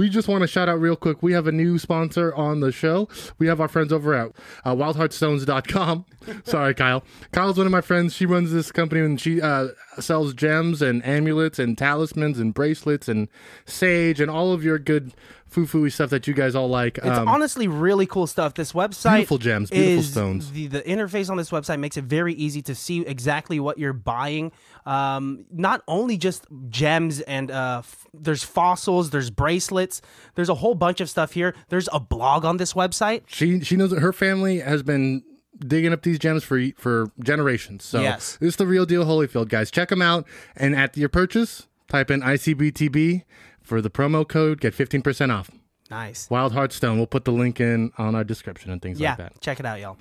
we just want to shout out real quick. We have a new sponsor on the show. We have our friends over at uh, wildheartstones.com. Sorry, Kyle. Kyle's one of my friends. She runs this company and she uh, sells gems and amulets and talismans and bracelets and sage and all of your good foo-fooey stuff that you guys all like. It's Um, honestly really cool stuff. This website, Beautiful gems, beautiful stones. The, the interface on this website makes it very easy to see exactly what you're buying. Um, not only just gems and uh, f- there's fossils, there's bracelets, there's a whole bunch of stuff here. There's a blog on this website. she she knows that her family has been digging up these gems for for generations. So Yes. this is the real deal Holyfield guys. Check them out and at your purchase, type in ICBTB for the promo code, get 15% off. Nice. Wild Heartstone. We'll put the link in on our description and things Yeah, like that. check it out, y'all.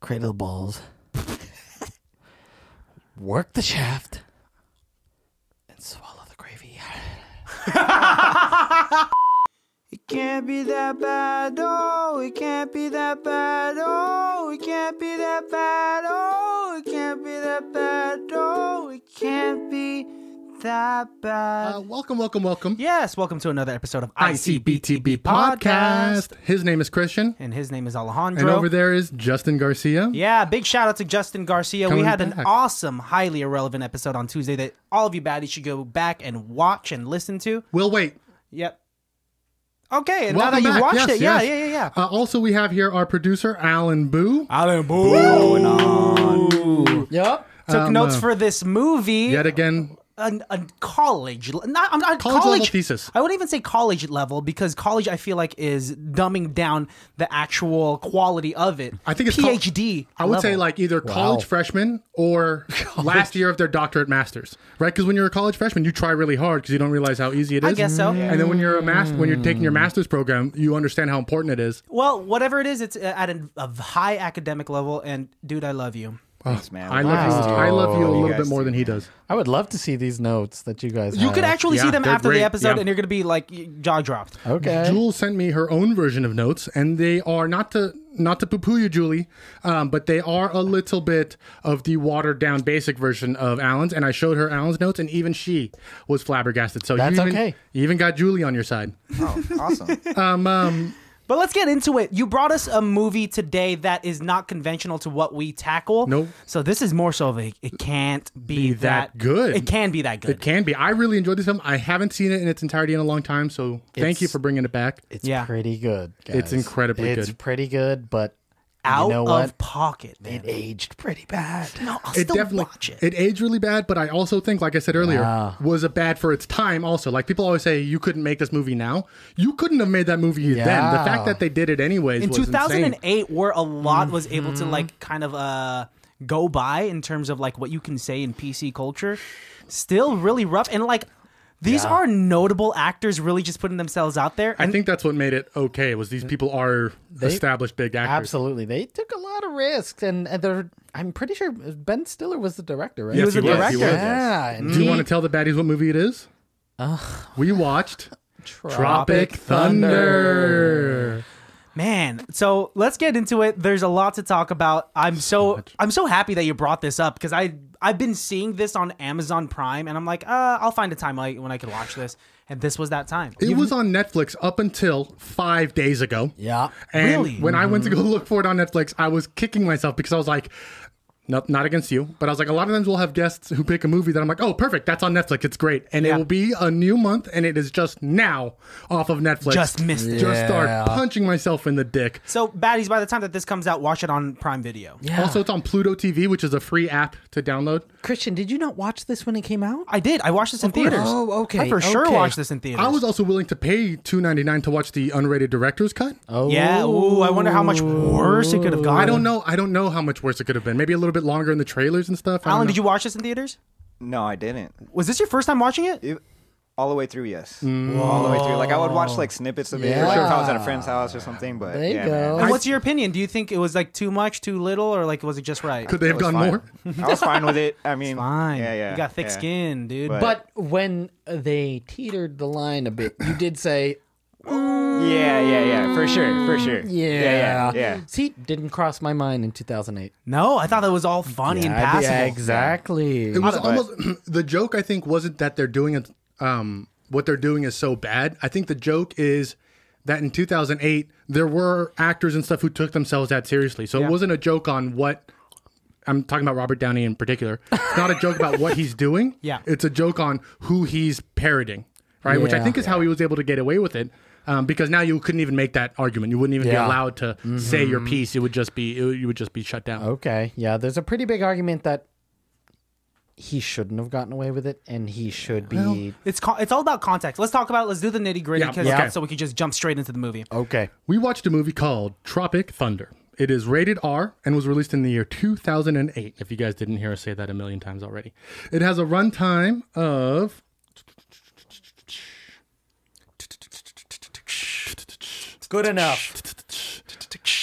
Cradle balls. Work the shaft. And swallow the gravy. It can't be that bad, oh, it can't be that bad, oh, it can't be that bad, oh, it can't be that bad, oh, it can't be that bad. Uh, welcome, welcome, welcome. yes, welcome to another episode of ICBTB podcast. His name is Christian, And his name is Alejandro. and over there is Justin Garcia. Yeah, big shout out to Justin Garcia. Coming we had an awesome, highly irrelevant episode on Tuesday that all of you baddies should go back and watch and listen to. We'll wait. Yep. Okay, and now Welcome that you've back. watched Yes, it, yeah, yes. yeah, yeah, yeah. Uh, also, we have here our producer, Alan Boo. Alan Boo. Yep. Took Um, notes uh, for this movie. Yet again, a, a college, not I'm not College college, level thesis. I wouldn't even say college level because college I feel like is dumbing down the actual quality of it. I think it's col- PhD. I would say like either college freshman or last year of their doctorate masters, right? Because when you're a college freshman, you try really hard because you don't realize how easy it is. I guess so. And then when you're a master, when you're taking your master's program, you understand how important it is. Well, whatever it is, it's uh, at a, a high academic level. And dude, I love you. Thanks, man. I love you. I love you a little guys bit more too, than he does. I would love to see these notes that you guys You have. could actually Yeah, see them after great. the episode, Yeah. and you're gonna be like jaw dropped. Okay. Jules sent me her own version of notes, and they are not to not to poo-poo you, Julie, um, but they are a little bit of the watered down basic version of Alan's. And I showed her Alan's notes, and even she was flabbergasted. So That's you even, okay. You even got Julie on your side. Oh, awesome. But let's get into it. You brought us a movie today that is not conventional to what we tackle. Nope. So this is more so of a. It can't be, Be that good. It can be that good. It can be. I really enjoyed this film. I haven't seen it in its entirety in a long time, so thank you for bringing it back. It's Yeah. pretty good. Guys. It's incredibly It's good. It's pretty good, but Out you know of what? pocket, man. It aged pretty bad. no, I'll It still definitely watch it. it aged really bad, but I also think, like I said earlier, Yeah. was a bad for its time. Also, like people always say, you couldn't make this movie now. You couldn't have made that movie then. The fact that they did it anyways in 2008 where a lot was able Mm-hmm. to like kind of uh go by in terms of like what you can say in PC culture still really rough and like these are notable actors really just putting themselves out there I think that's what made it okay. Was these people are established big actors? Absolutely, they took a lot of risks, and, and they're. I'm pretty sure Ben Stiller was the director, right? Yes, was a he was, he director. was. Yeah, and Do you he- want to tell the baddies what movie it is? we watched Tropic Thunder. man so let's get into it there's a lot to talk about i'm so, i'm so happy that you brought this up because i i've been seeing this on amazon prime and i'm like uh i'll find a time I- when i can watch this and this was that time It was on Netflix up until five days ago. Yeah. And Really? when I went to go look for it on Netflix, I was kicking myself because I was like, not, not against you, but I was like, a lot of times we'll have guests who pick a movie that I'm like, oh, perfect, that's on Netflix, it's great. And Yeah. it will be a new month, and it is just now off of Netflix. Just missed it. Just start punching myself in the dick. So, baddies, by the time that this comes out, watch it on Prime Video. Yeah. Also, it's on Pluto TV, which is a free app to download. Christian, did you not watch this when it came out? I did. I watched this in course. theaters. Oh, okay, I for sure watched this in theaters. I was also willing to pay two ninety nine to watch the unrated director's cut. Oh, Yeah. Ooh, I wonder how much worse it could have gone. I don't know. I don't know how much worse it could have been. Maybe a little bit longer in the trailers and stuff. Alan, know. did you watch this in theaters? No, I didn't. Was this your first time watching it? It- all the way through, yes. Mm. All the way through. Like I would watch like snippets of it, or, like if I was at a friend's house or something. But There you yeah, go. man. And what's your opinion? Do you think it was like too much, too little, or like was it just right? Could they have It was done fine. more? I was fine with it. I mean, Fine. Yeah, yeah. You got thick yeah. skin, dude. But- But when they teetered the line a bit, you did say, Yeah, yeah, yeah. For sure, for sure. "Yeah, yeah, yeah. See, didn't cross my mind in 2008. no, I thought that was all funny and passable. Yeah, exactly. It was But- almost the joke. I think wasn't that they're doing it um, what they're doing is so bad. I think the joke is that in 2008 there were actors and stuff who took themselves that seriously. So Yeah. it wasn't a joke on what I'm talking about Robert Downey in particular. It's not a joke about what he's doing. Yeah. It's a joke on who he's parroting, right? Which I Yeah. think is how he was able to get away with it. Um, because now you couldn't even make that argument. You wouldn't even be allowed to say your piece. It would just be it, you would just be shut down. Okay. Yeah, there's a pretty big argument that he shouldn't have gotten away with it and he should be It's co- it's all about context. Let's talk about. Let's do the nitty gritty, Yeah, because okay. so we can just jump straight into the movie. Okay. We watched a movie called Tropic Thunder. It is rated R and was released in the year 2008. If you guys didn't hear us say that a million times already, it has a runtime of Good enough.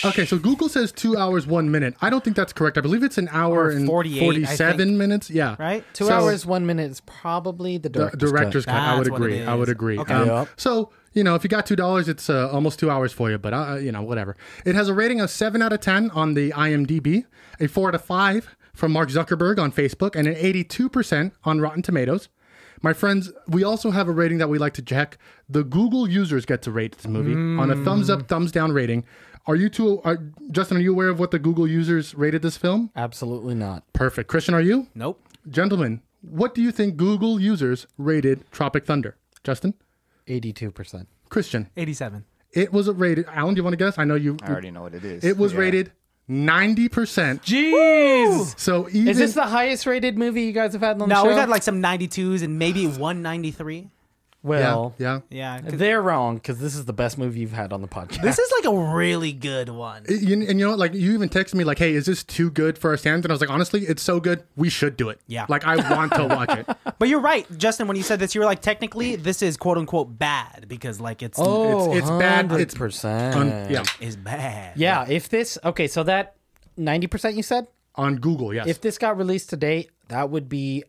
okay. So Google says two hours one minute. I don't think that's correct. I believe it's an hour Or and 48, I 47 think. minutes. Yeah, Right? Two So- hours, one minute is probably the The director's, director's cut. cut. I would That's what it agree. I would is. agree. Okay. Um, Yep. So you know, if you got two dollars, it's uh, almost two hours for you. But uh, you know, whatever. It has a rating of seven out of ten on the IMDb, a four out of five from Mark Zuckerberg on Facebook, and an eighty-two percent on Rotten Tomatoes. My friends, we also have a rating that we like to check. The Google users get to rate this movie on a thumbs up, mm. thumbs down rating. Are you two, are, Justin? Are you aware of what the Google users rated this film? Absolutely not. Perfect. Christian, are you? Nope. Gentlemen, what do you think Google users rated Tropic Thunder? Justin, 82%. Christian. Eighty-seven. It was rated. Alan, do you want to guess? I know you. I already know what it is. It was Yeah. rated ninety percent. Jeez. So even Is this the highest rated movie you guys have had on the No, show? we've had like some 92s and maybe 193. yeah, Well, yeah. yeah, they're wrong because this is the best movie you've had on the podcast. This is like a really good one. It- you- and you know what? Like you even texted me like, "Hey, is this too good for our stands?" And I was like, "Honestly, it's so good, we should do it." Yeah. Like I want to watch it. But you're right, Justin. When you said this, you were like, technically, this is quote unquote bad because like it's oh, it's bad, it's- percent. Un- yeah, is bad. Yeah, if this okay, so that ninety percent you said, on Google. Yes. if this got released today, that would be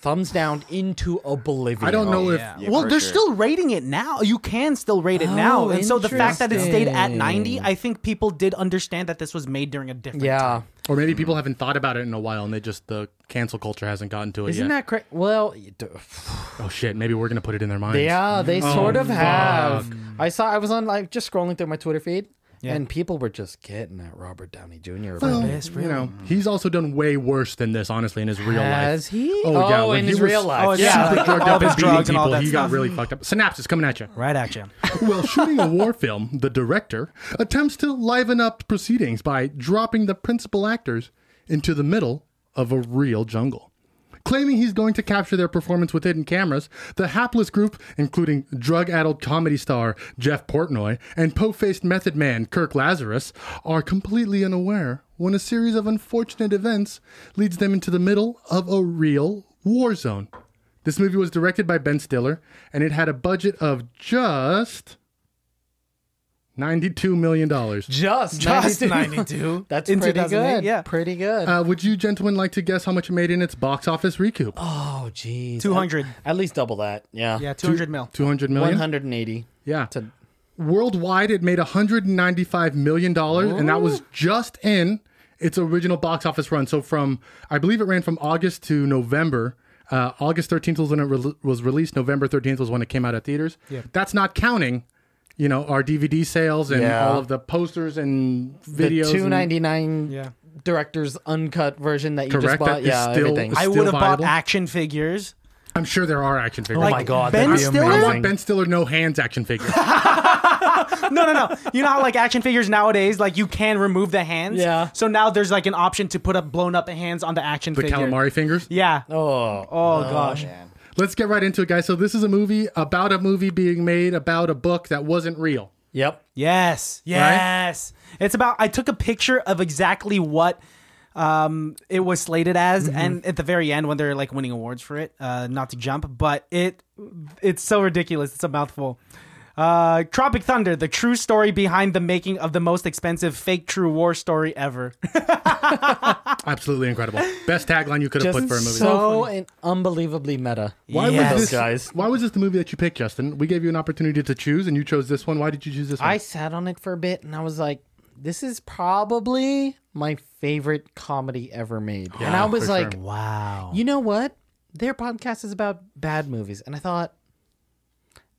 thumbs down into oblivion. I don't know oh, if Yeah. Yeah, well, for they're sure. still rating it now. You can still rate it now, Oh, and so the fact that it stayed at 90, I think people did understand that this was made during a different Yeah, time. or maybe people haven't thought about it in a while, and they just the cancel culture hasn't gotten to it isn't yet. that correct? Well, oh shit! Maybe we're gonna put it in their minds. yeah, they Oh, sort of have. I saw. I was on like just scrolling through my Twitter feed, Yeah. and people were just getting at Robert Downey Jr. about Well, it. This you know, mm-hmm. he's also done way worse than this, honestly, in his real life. Has he? Oh, yeah, oh, when in he his was- real life. Oh, yeah. yeah. Drugged all up his and beating drugs and all people, that he got really fucked up. Synapses coming at you. Right at you. While shooting a war film, the director attempts to liven up proceedings by dropping the principal actors into the middle of a real jungle. Claiming he's going to capture their performance with hidden cameras, the hapless group, including drug addled comedy star Jeff Portnoy and po faced method man Kirk Lazarus, are completely unaware when a series of unfortunate events leads them into the middle of a real war zone. This movie was directed by Ben Stiller, and it had a budget of just $92 million. Just, Just 92. 92. That's In pretty good. yeah. Pretty good. Uh, would you gentlemen like to guess how much it made in its box office recoup? oh, jeez. 200. At, at least double that. Yeah. Yeah, 200 mil. 200 million? 180. Yeah. To, Worldwide, it made 195 million dollars, and that was just in its original box office run. So from, I believe it ran from August to November. Uh, August 13th was when it re- was released. November 13th was when it came out at theaters. Yeah. That's not counting, you know, our DVD sales and Yeah. all of the posters and videos. and- 299 Yeah. director's uncut version that you just Correct, that bought. Yeah, still- everything. It's I would have bought action figures. I'm sure there are action figures. Like oh my God, Ben that'd be Stiller? I want Ben Stiller no hands action figure. No, no, no. You know how like action figures nowadays, like you can remove the hands. Yeah. So now there's like an option to put up blown up hands on the action the figure. calamari fingers. Yeah. oh. Oh, oh gosh. Man. Let's get right into it, guys. So this is a movie about a movie being made about a book that wasn't real. Yep. Yes. Yes. It's about I took a picture of exactly what um it was slated as and at the very end when they're like winning awards for it, uh not to jump, but it it's so ridiculous. It's a mouthful. Uh, Tropic Thunder, the true story behind the making of the most expensive fake true war story ever. Absolutely incredible. Best tagline you could have put for a movie. so an unbelievably meta. why Yes. was this, guys. Why was this the movie that you picked, Justin? We gave you an opportunity to choose, and you chose this one. Why did you choose this one? I sat on it for a bit and I was like, this is probably my favorite comedy ever made. and I was for like, sure. wow. you know what? Their podcast is about bad movies. And I thought,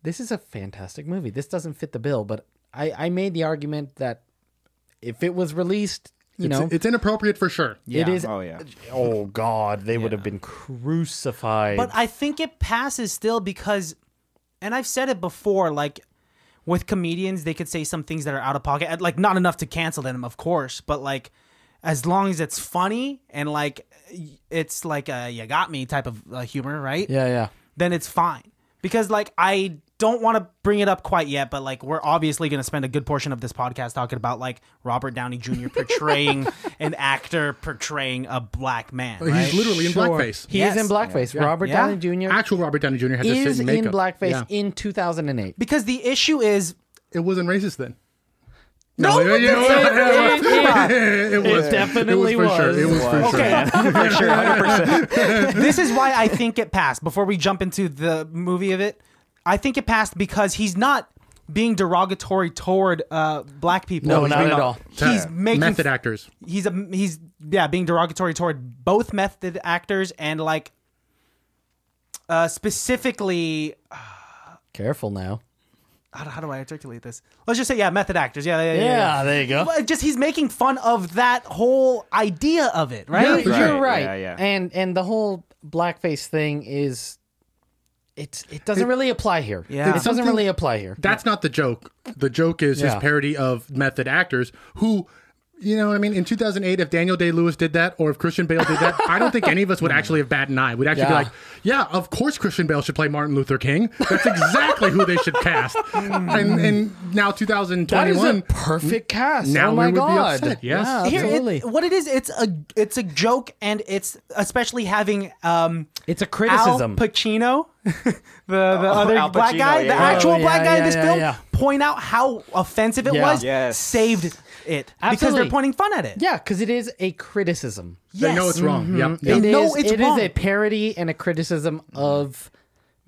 this is a fantastic movie. This doesn't fit the bill, but I, I made the argument that if it was released, you It's, know, it's inappropriate for sure. it is. Oh yeah. Oh God, they would have been crucified. But I think it passes still because, and I've said it before, like with comedians, they could say some things that are out of pocket, like not enough to cancel them, of course, but like as long as it's funny and like it's like a you got me type of uh, humor, right? yeah, yeah. Then it's fine because like I don't want to bring it up quite yet, but like we're obviously going to spend a good portion of this podcast talking about like Robert Downey Jr. portraying an actor portraying a black man. Right? He's literally in blackface. He Yes. is in blackface. Robert Yeah. Downey Jr. Actual Robert Downey Jr. had to sit is in in blackface Yeah. in 2008. because the issue is It wasn't racist then. No, you know it- what? it, was. definitely it was. For sure. It was for Okay. sure. For sure, hundred percent. this is why I think it passed. Before we jump into the movie of it, I think it passed because he's not being derogatory toward uh, black people. No, He's not being- at all. He's Uh, making method actors. he's a he's yeah being derogatory toward both method actors and like uh specifically Careful now. how, do- how do I articulate this? Let's just say yeah method actors yeah yeah yeah. Yeah, yeah. there you go. But just he's making fun of that whole idea of it, right? You're, for you're right. Yeah, yeah. And and the whole blackface thing is it's it doesn't really apply here. Yeah. It doesn't really apply here. That's not the joke. The joke is Yeah. his parody of method actors who. You know, I mean, in 2008, if Daniel Day Lewis did that, or if Christian Bale did that, I don't think any of us would actually have bat an eye. We'd actually be Yeah. like, "Yeah, of course, Christian Bale should play Martin Luther King. That's exactly who they should cast." and and now That is 2021, a perfect cast. now oh my we would be god. upset, yes. Yeah, Here, it- absolutely. what it is, it's a it's a joke, and it's especially having um it's a Al criticism. Pacino, the the oh, other Al black Pacino, guy, the actual Oh, black yeah, guy in this yeah, film, yeah. point out how offensive it Yeah. was, Yes. saved it because they're pointing fun at it. yeah, because it is a criticism. they know it's wrong. Yep. They yep. It know is- it's it is wrong. a parody and a criticism of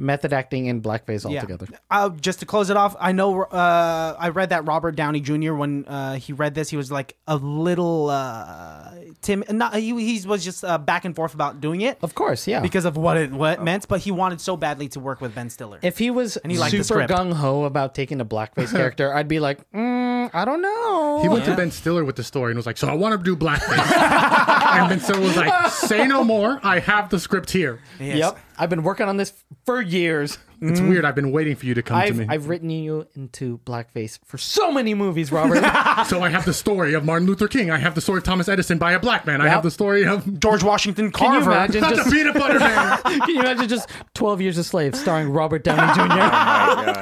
method acting in blackface Yeah. altogether. Uh, just to close it off, I know uh, I read that Robert Downey Jr. when uh, he read this, he was like a little uh, tim. Not he, he was just uh, back and forth about doing it Of course, yeah. because of what it what it meant, but he wanted so badly to work with Ben Stiller. if he was and he liked the super script. gung ho about taking a blackface character, I'd be like, mm, I don't know. He went to Ben Stiller with the story and was like, "So I want to do blackface," and Ben Stiller was like, "Say no more. I have the script here." Yes. Yep, I've been working on this for years. It's mm. weird. I've been waiting for you to come to I've, me. I've written you into blackface for so many movies, Robert. so I have the story of Martin Luther King. I have the story of Thomas Edison by a black man. I have the story of George Washington Carver. Can you imagine just peanut butter man. Can you imagine just 12 Years a Slave starring Robert Downey Jr.?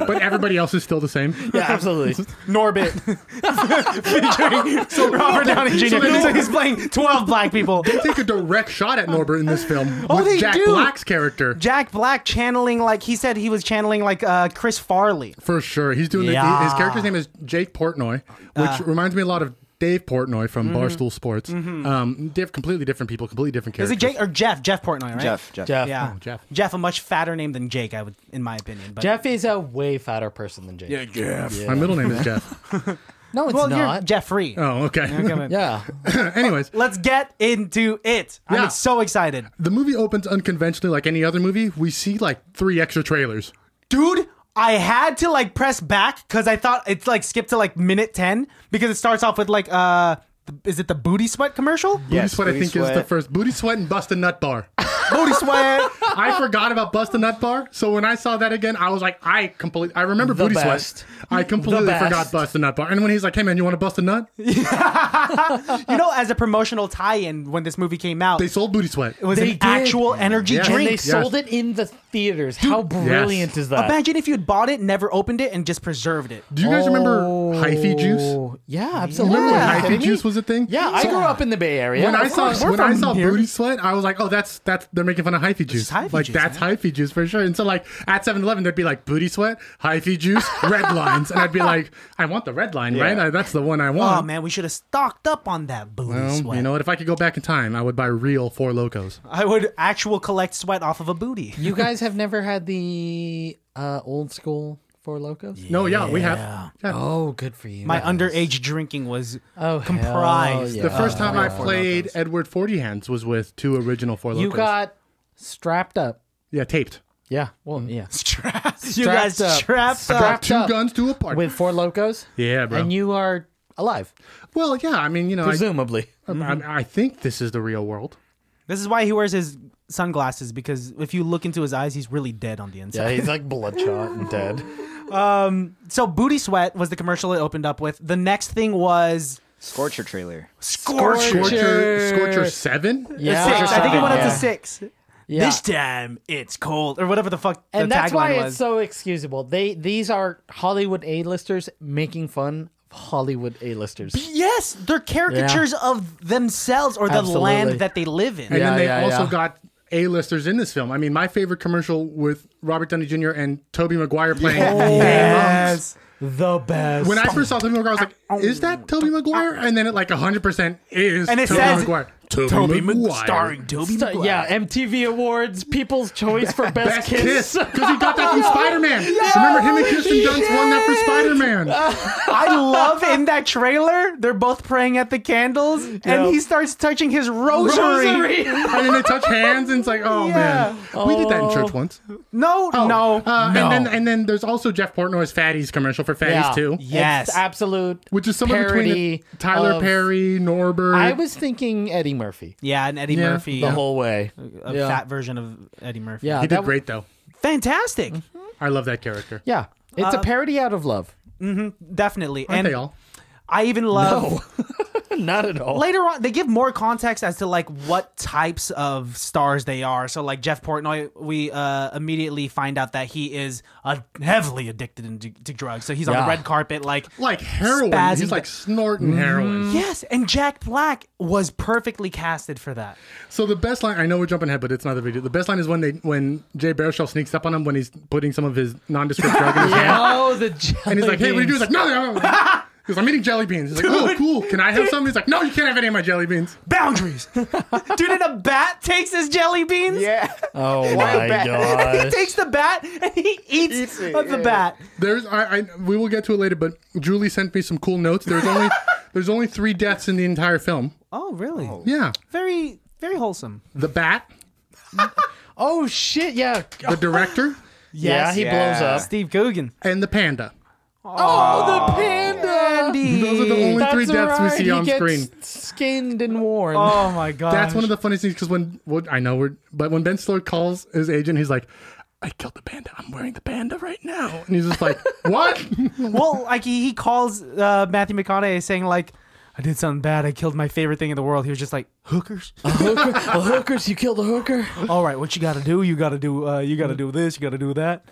Oh but everybody else is still the same. yeah, absolutely. Norbit featuring so Robert Downey Jr. So, they- he's playing twelve black people. They take a direct shot at Norbit in this film Oh, with Jack do. Black's character. Jack Black channeling like he said he was channeling like uh, Chris Farley. For sure. He's doing the, his character's name is Jake Portnoy, which reminds me a lot of Dave Portnoy from Barstool Sports. Um, diff- completely different people, completely different characters. Is it Jake or Jeff? Jeff Portnoy, right? Jeff, Jeff. Jeff. Yeah, Jeff. Jeff, a much fatter name than Jake, I would, in my opinion. But Jeff is a way fatter person than Jake. Yeah, Jeff. Yeah. My middle name is Jeff. No, it's well, you're not. Jeffrey. Oh, okay. Okay, but yeah. Anyways, Let's get into it. Yeah. I'm so excited, the movie opens unconventionally like any other movie. We see like three extra trailers. dude. I had to like press back because I thought it's like skipped to like minute ten because it starts off with like uh, is it the booty sweat commercial? Booty Yes, Sweat, I Booty think, is the first. Booty Sweat and Bust a Nut Bar. Booty sweat. I forgot about Bust a Nut Bar, so when I saw that again, I was like, I completely, I remember The Booty best. Sweat. I completely best. forgot Bust a Nut Bar. And when he's like, hey man, you want to bust a nut? you know, as a promotional tie-in when this movie came out, They sold Booty Sweat. it was They an did. actual energy Yeah. And drink. they Yes. sold it in the theaters. How brilliant is that? Imagine if you had bought it, never opened it, and just preserved it. Do you guys remember oh, hyphy juice? Oh, Yeah, absolutely. Remember when hyphy juice was a thing? Yeah, I So- grew up in the Bay Area. When I saw course. We're when I saw here. booty sweat, I was like, "Oh, that's that's they're making fun of hyphy juice. is hyphy like juice, that's man. hyphy juice for sure." And so like at 7-Eleven, there'd be like booty sweat, hyphy juice, red lines, and I'd be like, "I want the red line, right? I, that's the one I want. Oh man, we should have stocked up on that booty Well, sweat. you know what? If I could go back in time, I would buy real Four Lokos. I would actual collect sweat off of a booty. You guys have never had the uh, old school Four Lokos? No, yeah, we have. Yeah. Oh, good for you. My guys. underage drinking was Oh, hell comprised. yeah. The first time I played Locos. Edward Forty Hands was with two original Four Locos. You got strapped up. yeah, taped. Yeah. Well, yeah. Strapped. you Strapped guys up. strapped up. Strapped Two up guns to a party. with four locos. yeah, bro. And you are alive, well, yeah. I mean, you know, I, presumably. I, I think this is the real world. This is why he wears his sunglasses because if you look into his eyes, he's really dead on the inside. yeah, he's like bloodshot and dead. Um, so Booty Sweat was the commercial it opened up with. The next thing was Scorcher trailer. Scorcher. Scorcher, Scorcher Seven. Yeah. Six. I think it went up Yeah. to six. Yeah. This time it's cold, or whatever the fuck and that's why tagline it's was. so excusable. They these are Hollywood A-listers making fun of Hollywood A-listers. yes, they're caricatures of themselves or the Absolutely. land that they live in. And Yeah, then they yeah, also yeah. got A-listers in this film. I mean, my favorite commercial with Robert Downey Jr. and Tobey Maguire playing. Yes. The best. When I first saw Tobey Maguire, I was like, "Is that Tobey Maguire?" And then it like 100% is And it Tobey says Maguire. Tobey, Tobey Maguire. Maguire. starring Tobey So- Maguire. yeah, MTV Awards, People's Choice for Best, Best Kiss. kiss because he got that from Spider Man. Remember him and Kirsten Dunst won that for Spider Man. I love in that trailer, they're both praying at the candles, and he starts touching his rosary. and then they touch hands, and it's like, oh man, we did that in church once. No, no, Uh, no. And then and then there's also Jeff Portnoy's Fatties commercial for Fatties Yeah. too, Yes. It's absolute. which is somewhere between Tyler of- Perry, Norbit. I was thinking Eddie Murphy yeah, and Eddie Yeah, Murphy, the uh, whole way. a yeah. fat version of Eddie Murphy. Yeah, he did that- great though. fantastic, mm-hmm. I love that character. Yeah, it's a uh, parody out of love. Mm-hmm, definitely. Aren't and they all? I even love No. Not at all. later on they give more context as to like what types of stars they are. So like Jeff Portnoy, we uh, immediately find out that he is uh, heavily addicted into, to drugs. So he's on the red carpet, like Like heroin. Spazzing He's like snorting heroin. yes. And Jack Black was perfectly casted for that. So the best line, I know we're jumping ahead, but it's not the video. The best line is when they when Jay Baruchel sneaks up on him when he's putting some of his nondescript drug in his hand, Oh, the and he's like, "Hey, what are you doing?" He's like, "No, no." no. He goes, I'm eating jelly beans. He's like, oh, cool. Can I have some? He's like, no, you can't have any of my jelly beans. Boundaries, dude. And a bat takes his jelly beans. Yeah. Oh my god. He takes the bat and he eats, Eats it, of the yeah. bat. There's, I, I, we will get to it later, but Julie sent me some cool notes. There's only, there's only three deaths in the entire film. Oh, really? Oh. Yeah, Very, very wholesome. the bat, Oh shit! Yeah. the director, Yeah, he Yeah. blows up. Steve Coogan. and the panda. Oh, the panda. Andy. Those are the only That's three deaths we see he on gets screen. Skinned and worn. Oh my god. That's one of the funniest things because when, what I know we're, but when Ben Stiller calls his agent, he's like, I killed the panda. I'm wearing the panda right now. And he's just like, what? well, like he, he calls uh, Matthew McConaughey saying like, "I did something bad. I killed my favorite thing in the world." He was just like, "Hookers." a hooker, a hookers. You killed a hooker. All right, what you got to do? You got to do. Uh, you got to do this. You got to do that.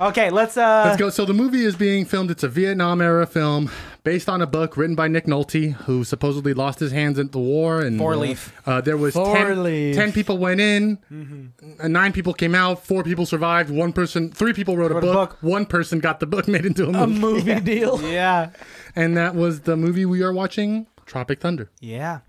Okay, let's. Uh, Let's go. So the movie is being filmed. It's a Vietnam era film based on a book written by Nick Nolte, who supposedly lost his hands at the war. And Four leaf. Uh, there was Four 10, leaf. 10 people went in, Mm-hmm. and nine people came out. Four people survived. One person, three people wrote, a, Wrote a book. book. One person got the book made into a movie, A movie, movie deal. yeah, and that was the movie we are watching, Tropic Thunder. yeah.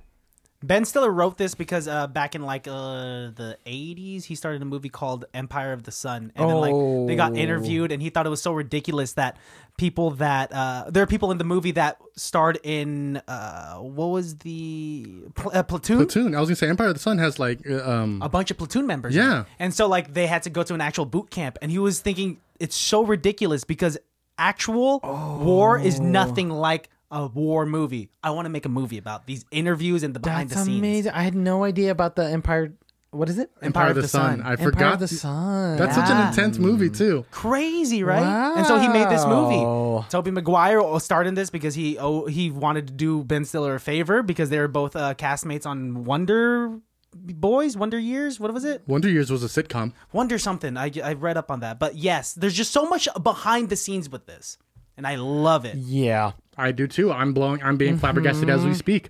Ben Stiller wrote this because uh, back in like uh, the '80s, he started a movie called Empire of the Sun, and then like they got Oh. interviewed, and he thought it was so ridiculous that people that uh, there are people in the movie that starred in uh, what was the Pl- uh, Platoon? Platoon. I was gonna say Empire of the Sun has like, uh, um, a bunch of platoon members. Yeah. And so like they had to go to an actual boot camp and he was thinking it's so ridiculous because actual war is nothing like a war movie. I want to make a movie about these interviews and the behind That's the scenes. amazing. I had no idea about the Empire. What is it? Empire of the, Sun. I Empire forgot. of the Sun. That's such an Yeah. intense movie too. Crazy, right? And so he made this Wow. movie. Tobey Maguire starred in this because he oh, he wanted to do Ben Stiller a favor because they were both uh, castmates on Wonder Boys, Wonder Years. What was it? Wonder Years was a sitcom. Wonder something. I, I read up on that. But yes, there's just so much behind the scenes with this. And I love it. Yeah. I do too. I'm blowing. I'm being flabbergasted as Mm-hmm. we speak.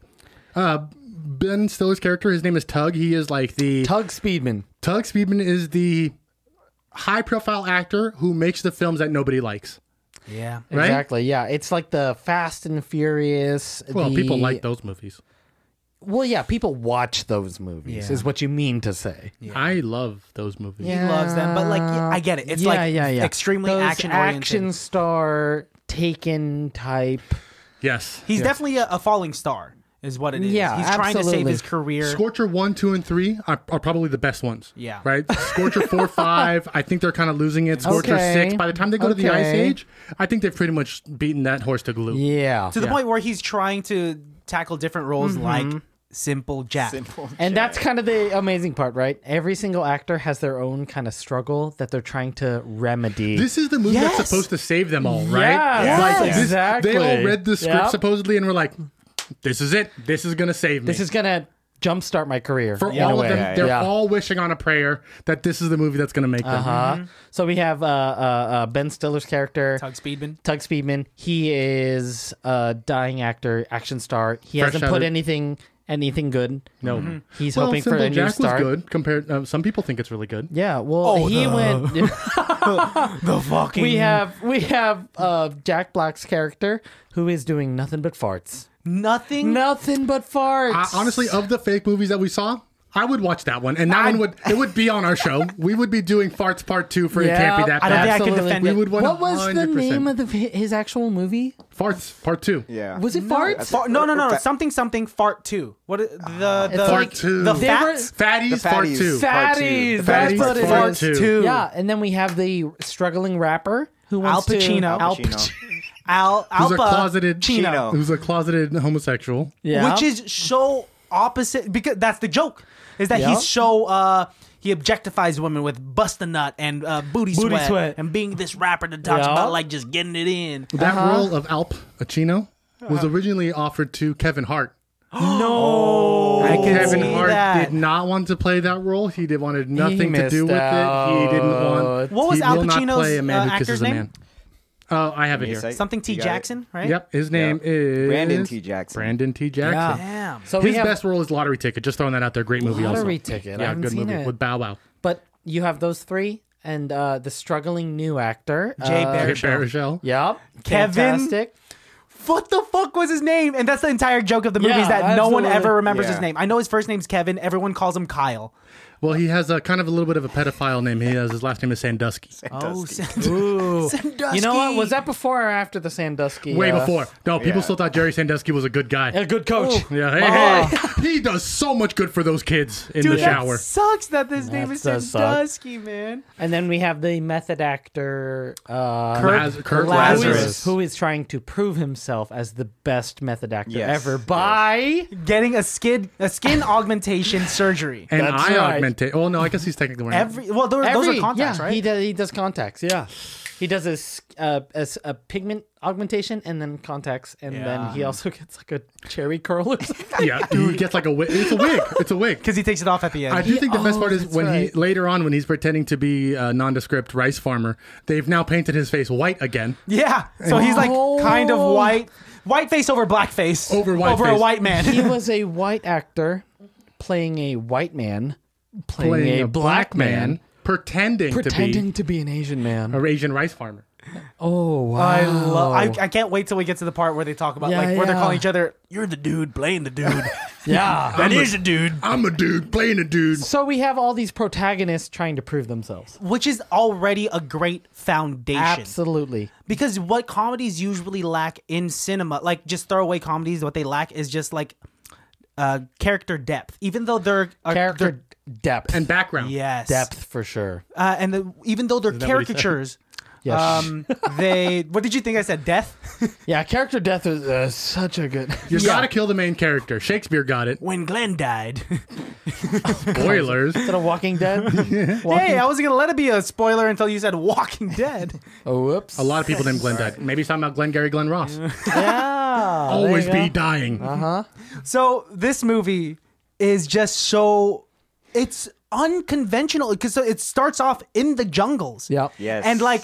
Uh, ben Stiller's character, his name is Tug. He is like the Tug Speedman. Tug Speedman is the high-profile actor who makes the films that nobody likes. Yeah. Right? Exactly. Yeah. It's like the Fast and Furious. Well, the- people like those movies. Well, yeah. People watch those movies. Yeah. Is what you mean to say. I love those movies. He loves them. But like I get it. It's yeah, like yeah, yeah. extremely Those action action star taken type. Yes. He's definitely a, a falling star. is what it is. Yeah, he's trying to save his career. Scorcher one, two, and three are, are probably the best ones. Yeah. Right. Scorcher four, five. I think they're kind of losing it. Scorcher Okay. six. By the time they go to the Ice Age, I think they've pretty much beaten that horse to glue. Yeah. to the Yeah. point where he's trying to tackle different roles mm-hmm. like Simple Jack. Simple. And that's kind of the amazing part, right? Every single actor has their own kind of struggle that they're trying to remedy. This is the movie Yes. that's supposed to save them all, right? Yes, Like, this- exactly. They all read the script Yep. supposedly and were like, "This is it. This is gonna save me." this is gonna jumpstart my career for all of way. them. They're yeah. all wishing on a prayer that this is the movie that's gonna make them. Uh-huh. So we have uh, uh, uh, Ben Stiller's character, Tug Speedman. Tug Speedman. He is a dying actor, action star. He Fresh hasn't put of- anything anything good. No, He's well, hoping for Simple a new Jack start. was good compared. Uh, some people think it's really good. Yeah, well, Oh, he the- went. The fucking. we have we have uh, Jack Black's character who is doing nothing but farts. nothing. Nothing but farts. Uh, honestly, of the fake movies that we saw, I would watch that one, and that I- one would it would be on our show. We would be doing farts part two for it can't be that Bad. I don't think I can defend we it. would one what was the name of the, his actual movie? farts part two? Yeah. Was it farts? Fart, no, no, no, no. Something, something. Fart two. What? i- The the Part two. The They fats. Fatties, The part fatties. two. Part two. Fatties. The That's fatties part two. two. Yeah, and then we have the struggling rapper who Al wants to Pacino. Al Alpa Chino. Pacino. Al Who's a Alpa closeted Chino, Who's a closeted homosexual? Yeah. which is so opposite because that's the joke is that Yeah. he's so uh he objectifies women with bust a nut and uh, booty, Booty sweat, sweat. and being this rapper that talks Yeah. about like just getting it in. That Uh-huh. role of Alpa Chino was originally offered to Kevin Hart. no. I can Kevin see Hart that. did not want to play that role. He did wanted nothing to missed do with it. He didn't want. What was he Al will not Pacino's, play a man uh, who kisses actor's a name? man. Oh, I have it here. Say- Something T you got it? Jackson, right? Yep, his name is Brandon T. Jackson. Brandon T. Jackson. Yeah. Damn. So His have best role is Lottery Ticket. Just throwing that out there. Great movie. Lottery also. Ticket. Yeah, haven't good seen movie it. with Bow Wow. But you have those three, and uh, the struggling new actor, Jay uh, Baruchel. Jay Baruchel. Yep, Kevin? fantastic. What the fuck was his name? And that's the entire joke of the movie Yeah, is that no one ever remembers Yeah. his name. I know his first name's Kevin. Everyone calls him Kyle. Well, he has a kind of a little bit of a pedophile name. He has his last name is Sandusky. Oh, Sandusky. Ooh. Sandusky. You know what? Was that before or after the Sandusky? Way uh, before. No, people Yeah. still thought Jerry Sandusky was a good guy. A good coach. Yeah, hey, hey. he does so much good for those kids in Dude, the that shower. sucks that his name That is does suck. Sandusky, man. And then we have the method actor uh, Laz- Kurt who Lazarus. is, who is trying to prove himself as the best method actor Yes. ever by Getting a skin a skin augmentation surgery. And That's eye right. Augmentation. Oh no, I guess he's technically wearing Every well, those, those are contacts, yeah, right? He does he does contacts. Yeah, he does a, s- uh, a, s- a pigment augmentation and then contacts, and Yeah. then he also gets like a cherry curl. Or something. Yeah, dude, he gets like a wig. It's a wig. It's a wig. Because he takes it off at the end. I do think the best oh, part is that's when he later on when he's pretending to be a nondescript rice farmer, they've now painted his face white again. yeah. So he's like kind of Oh. white, white face over black face Over white over a white man. he was a white actor playing a white man, playing, Playing a, black man, pretending, pretending to to be an Asian man. be a Asian rice farmer. Oh wow! I love. I, I can't wait till we get to the part where they talk about Yeah, like where they're calling each other. You're the dude playing the dude. yeah. that is a dude. I'm a dude playing a dude. So we have all these protagonists trying to prove themselves. Which is already a great foundation. Absolutely. Because what comedies usually lack in cinema, like just throwaway comedies, what they lack is just like uh, character depth. Even though they're uh, Character depth And background. yes, depth for sure. uh, and the, even though they're that what he said? caricatures, Yes. um, they. What did you think I said? Death. yeah, character death is uh, such a good. You gotta kill the main character. Shakespeare got it. when Glenn died. Spoilers. Instead of Walking Dead. Walking- hey, I wasn't gonna let it be a spoiler until you said Walking Dead. oh, whoops. a lot of people named Glenn died. Maybe he's talking about Glengarry Glen Ross. Yeah. Always be go. dying. Uh-huh. So this movie is just so it's unconventional because it starts off in the jungles. Yeah. Yes. And like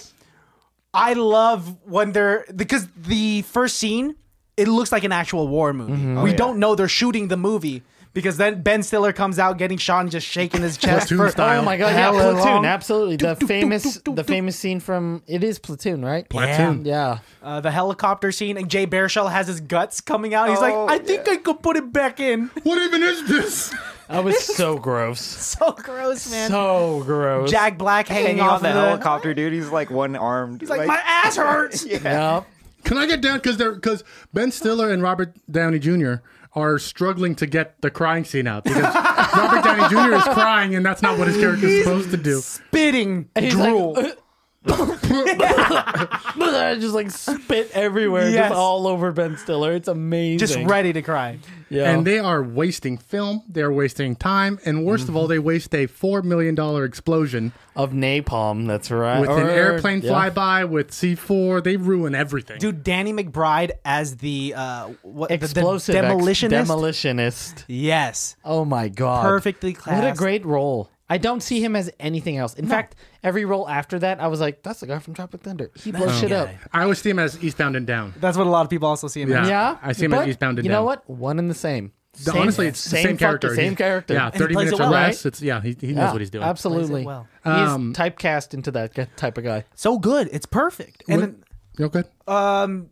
I love when they're because the first scene it looks like an actual war movie. Mm-hmm. we Oh, yeah. don't know they're shooting the movie because then Ben Stiller comes out getting shot and just shaking his chest Platoon for style. Oh my god, yeah, hella Platoon, long. absolutely. The famous the famous scene from it is Platoon, right? Platoon. Yeah. uh, the helicopter scene and Jay Baruchel has his guts coming out. He's Oh, like, I think I could put it back in. What even is this? That was so gross. so gross, man. So gross. Jack Black hanging, hanging off off the the helicopter, dude. He's like one armed. He's like, my ass hurts. yeah. Yep. Can I get down because they're because Ben Stiller and Robert Downey Jr. are struggling to get the crying scene out because Robert Downey Jr. is crying, and that's not what his character is supposed to do. Spitting he's drool. like, just like spit everywhere, Yes. just all over Ben Stiller. It's amazing. just ready to cry. Yeah. And they are wasting film, they are wasting time, and worst of all, they waste a $4 million explosion of napalm. That's right. with an Or- airplane yeah. flyby, with C4. They ruin everything. Dude, Danny McBride as the uh what the- the Explosive ex- demolitionist. demolitionist. yes. Oh my god! Perfectly What a cast. great role. I don't see him as anything else. In fact, every role after that, I was like, "That's the guy from Tropic Thunder." He blows shit up. I always see him as Eastbound and Down. That's what a lot of people also see him Yeah. as. Yeah, I see him but as Eastbound and Down. You know what? One and the same. The- Same- Honestly, it's the same, fucking- character. Same He's- character. Yeah, 30 minutes it or well, less. It's yeah, he, he knows what he's doing. Absolutely. Plays it well. Um, He's typecast into that type of guy. So good. It's perfect. And What- You okay? then, um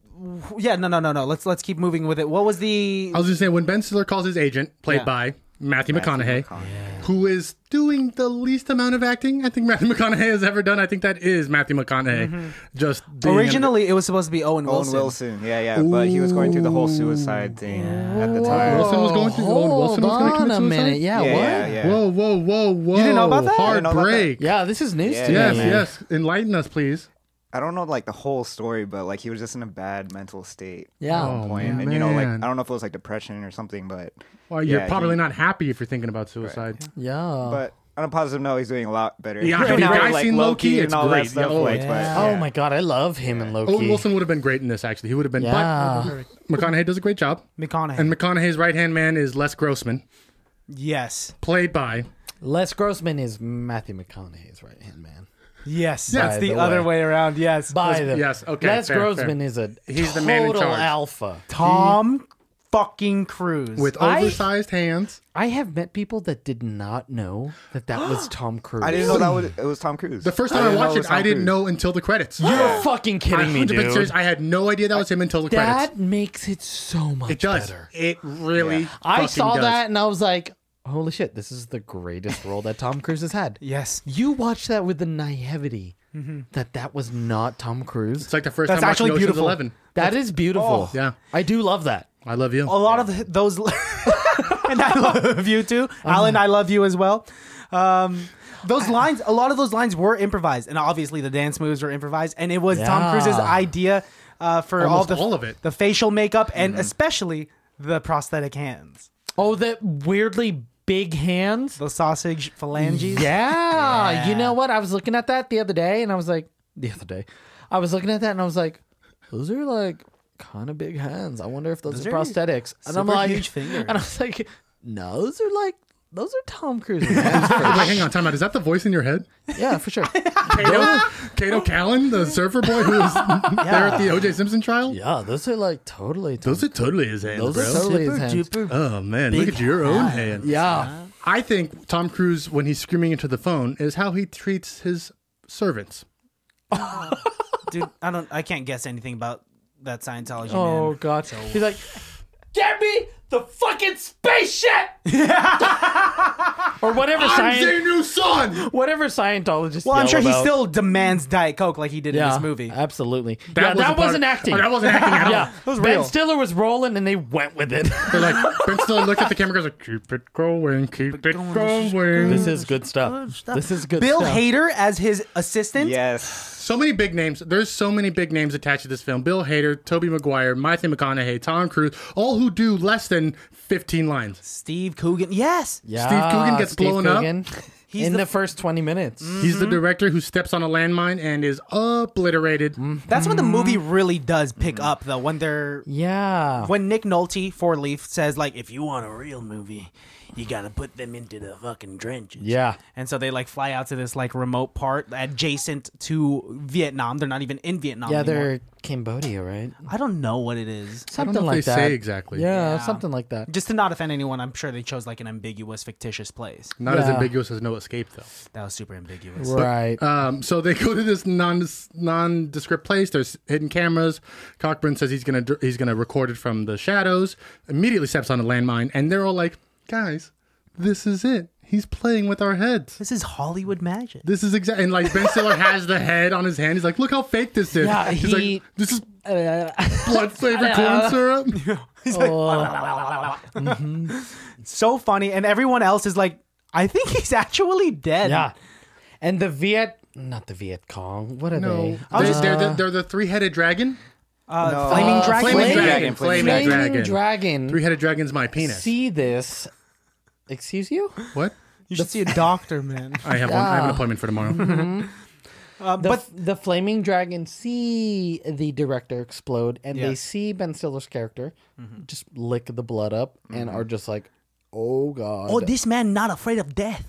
yeah, no no no no. Let's let's keep moving with it. What was the I was just saying when Ben Stiller calls his agent, played Yeah. by Matthew, McConaughey, who is doing the least amount of acting I think Matthew McConaughey has ever done. I think that is Matthew McConaughey. Mm-hmm. Just being an- Originally, it was supposed to be Owen Owen Wilson. Wilson. Yeah, yeah. But he was going through the whole suicide thing at the time. Wilson was going through. Owen Wilson was going to commit on a minute. Yeah, Yeah, what? yeah, yeah. Whoa, whoa, whoa, whoa! didn't know about that? Hard didn't know about that. break. Yeah, this is news Yeah, to me. Yes, man. yes. Enlighten us, please. I don't know like the whole story, but like he was just in a bad mental state. Yeah. At Oh, one point. man. and you know, like I don't know if it was like depression or something, but Well, you're Yeah, probably he- not happy if you're thinking about suicide. Yeah. but on a positive note, he's doing a lot better. Yeah, Right have you now, guys like, seen Loki? It's and all great. that stuff. Yeah, oh, like, yeah. but, oh yeah. my god, I love him and Loki. Owen Wilson would have been great in this. Actually, he would have been. Yeah. But McConaughey does a great job, McConaughey. and McConaughey's right hand man is Les Grossman, yes. played by. Les Grossman is Matthew McConaughey's right hand man. Yes. By That's the, the other way. way around. Yes. By the yes, okay, Les fair, Grossman fair. is a He's the total man in charge. alpha. Tom fucking Cruise. with I- oversized hands. I have met people that did not know that that was Tom Cruise. I didn't know that was it was Tom Cruise. The first time I, didn't watched was it, I didn't Cruise. know until the credits. You're fucking kidding I'm me, dude. serious. I had no idea that was him until the that credits. That makes it so much It does. better. It really. Yeah. I saw does. that and I was like, holy shit, this is the greatest role that Tom Cruise has had. Yes. You watch that with the naivety that that was not Tom Cruise. It's like the first That's time I actually watched Ocean's beautiful. Eleven. That is beautiful. Yeah, I do love that. I love you. A lot of the, those. and I love you too. Alan, I love you as well. Um, those lines, a lot of those lines were improvised, and obviously the dance moves were improvised, and it was Tom Cruise's idea uh, for all Almost the all of it. the facial makeup, and especially the prosthetic hands, Oh, that weirdly big hands. the sausage phalanges. Yeah. You know what? I was looking at that the other day and I was like, the other day, I was looking at that and I was like, those are like kind of big hands. I wonder if those, Those are are prosthetics. And I'm super like, huge fingers. and I was like, no, those are like, those are Tom Cruise's hands. Wait, hang on, time out. Is that the voice in your head? yeah, for sure. Kato, Kato Kaelin, the surfer boy who was there at the O.J. Simpson trial. Yeah, those are like totally. Tom. Those are totally his hands, Those bro. are totally his hands. oh man, look at your own hand. Yeah. I think Tom Cruise, when he's screaming into the phone, is how he treats his servants. dude. I don't. I can't guess anything about that Scientology Oh man. god. He's like, get me the fucking spaceship, or whatever I'm science, Xenu son. whatever Scientologist. Well, I'm yell sure he about. still demands Diet Coke like he did in yeah, this movie. Absolutely. That yeah, wasn't that part wasn't of- acting. Oh, that wasn't acting at all. yeah, was Ben real. Stiller was rolling, and they went with it. They're like Ben Stiller looked at the camera, and goes like, "Keep it going, keep it going, going." this this is good stuff. This is good. Bill stuff. Hader as his assistant. Yes. So many big names. There's so many big names attached to this film. Bill Hader, Tobey Maguire, Matthew McConaughey, Tom Cruise, all who do less than 15 lines. Steve Coogan. Yes. Yeah, Steve Coogan gets Steve blown up. He's in the- the, first twenty minutes. Mm-hmm. He's the director who steps on a landmine and is obliterated. Mm-hmm. That's when the movie really does pick mm-hmm. up though. When they're Yeah. when Nick Nolte, Four Leaf, says like, if you want a real movie, you gotta put them into the fucking trenches. Yeah. And so they like fly out to this like remote part adjacent to Vietnam. They're not even in Vietnam. Yeah, anymore. they're Cambodia, right? I don't know what it is. Something know if like they that. say exactly. Yeah, Yeah. something like that. Just to not offend anyone, I'm sure they chose like an ambiguous, fictitious place. Not as Yeah. ambiguous as No Escape, though. That was super ambiguous. Right. Um, so they go to this non nondescript place. There's hidden cameras. Cockburn says he's gonna he's gonna record it from the shadows. Immediately steps on a landmine, and they're all like, "Guys, this is it. He's playing with our heads. This is Hollywood magic. This is exactly, and like Ben Stiller has the head on his hand. He's like, look how fake this is. Yeah, He's he- like, this is Uh, blood flavored corn syrup. He's like, So funny, and everyone else is like, I think he's actually dead. yeah. And the Viet, not the Viet Cong. What are No, they? they, they're, the, they're the three headed dragon. Uh, No. Flaming Uh, dragon. Flaming Flaming dragon. Flaming Flaming Flaming dragon. dragon. Three headed dragon's my penis. See this. Excuse you? What? You should see a doctor, man. I have one. I have an appointment for tomorrow. Mm-hmm. Uh, The, but the flaming dragon see the director explode and they Yes. see Ben Stiller's character mm-hmm. just lick the blood up and mm-hmm. are just like, oh god. oh, this man not afraid of death.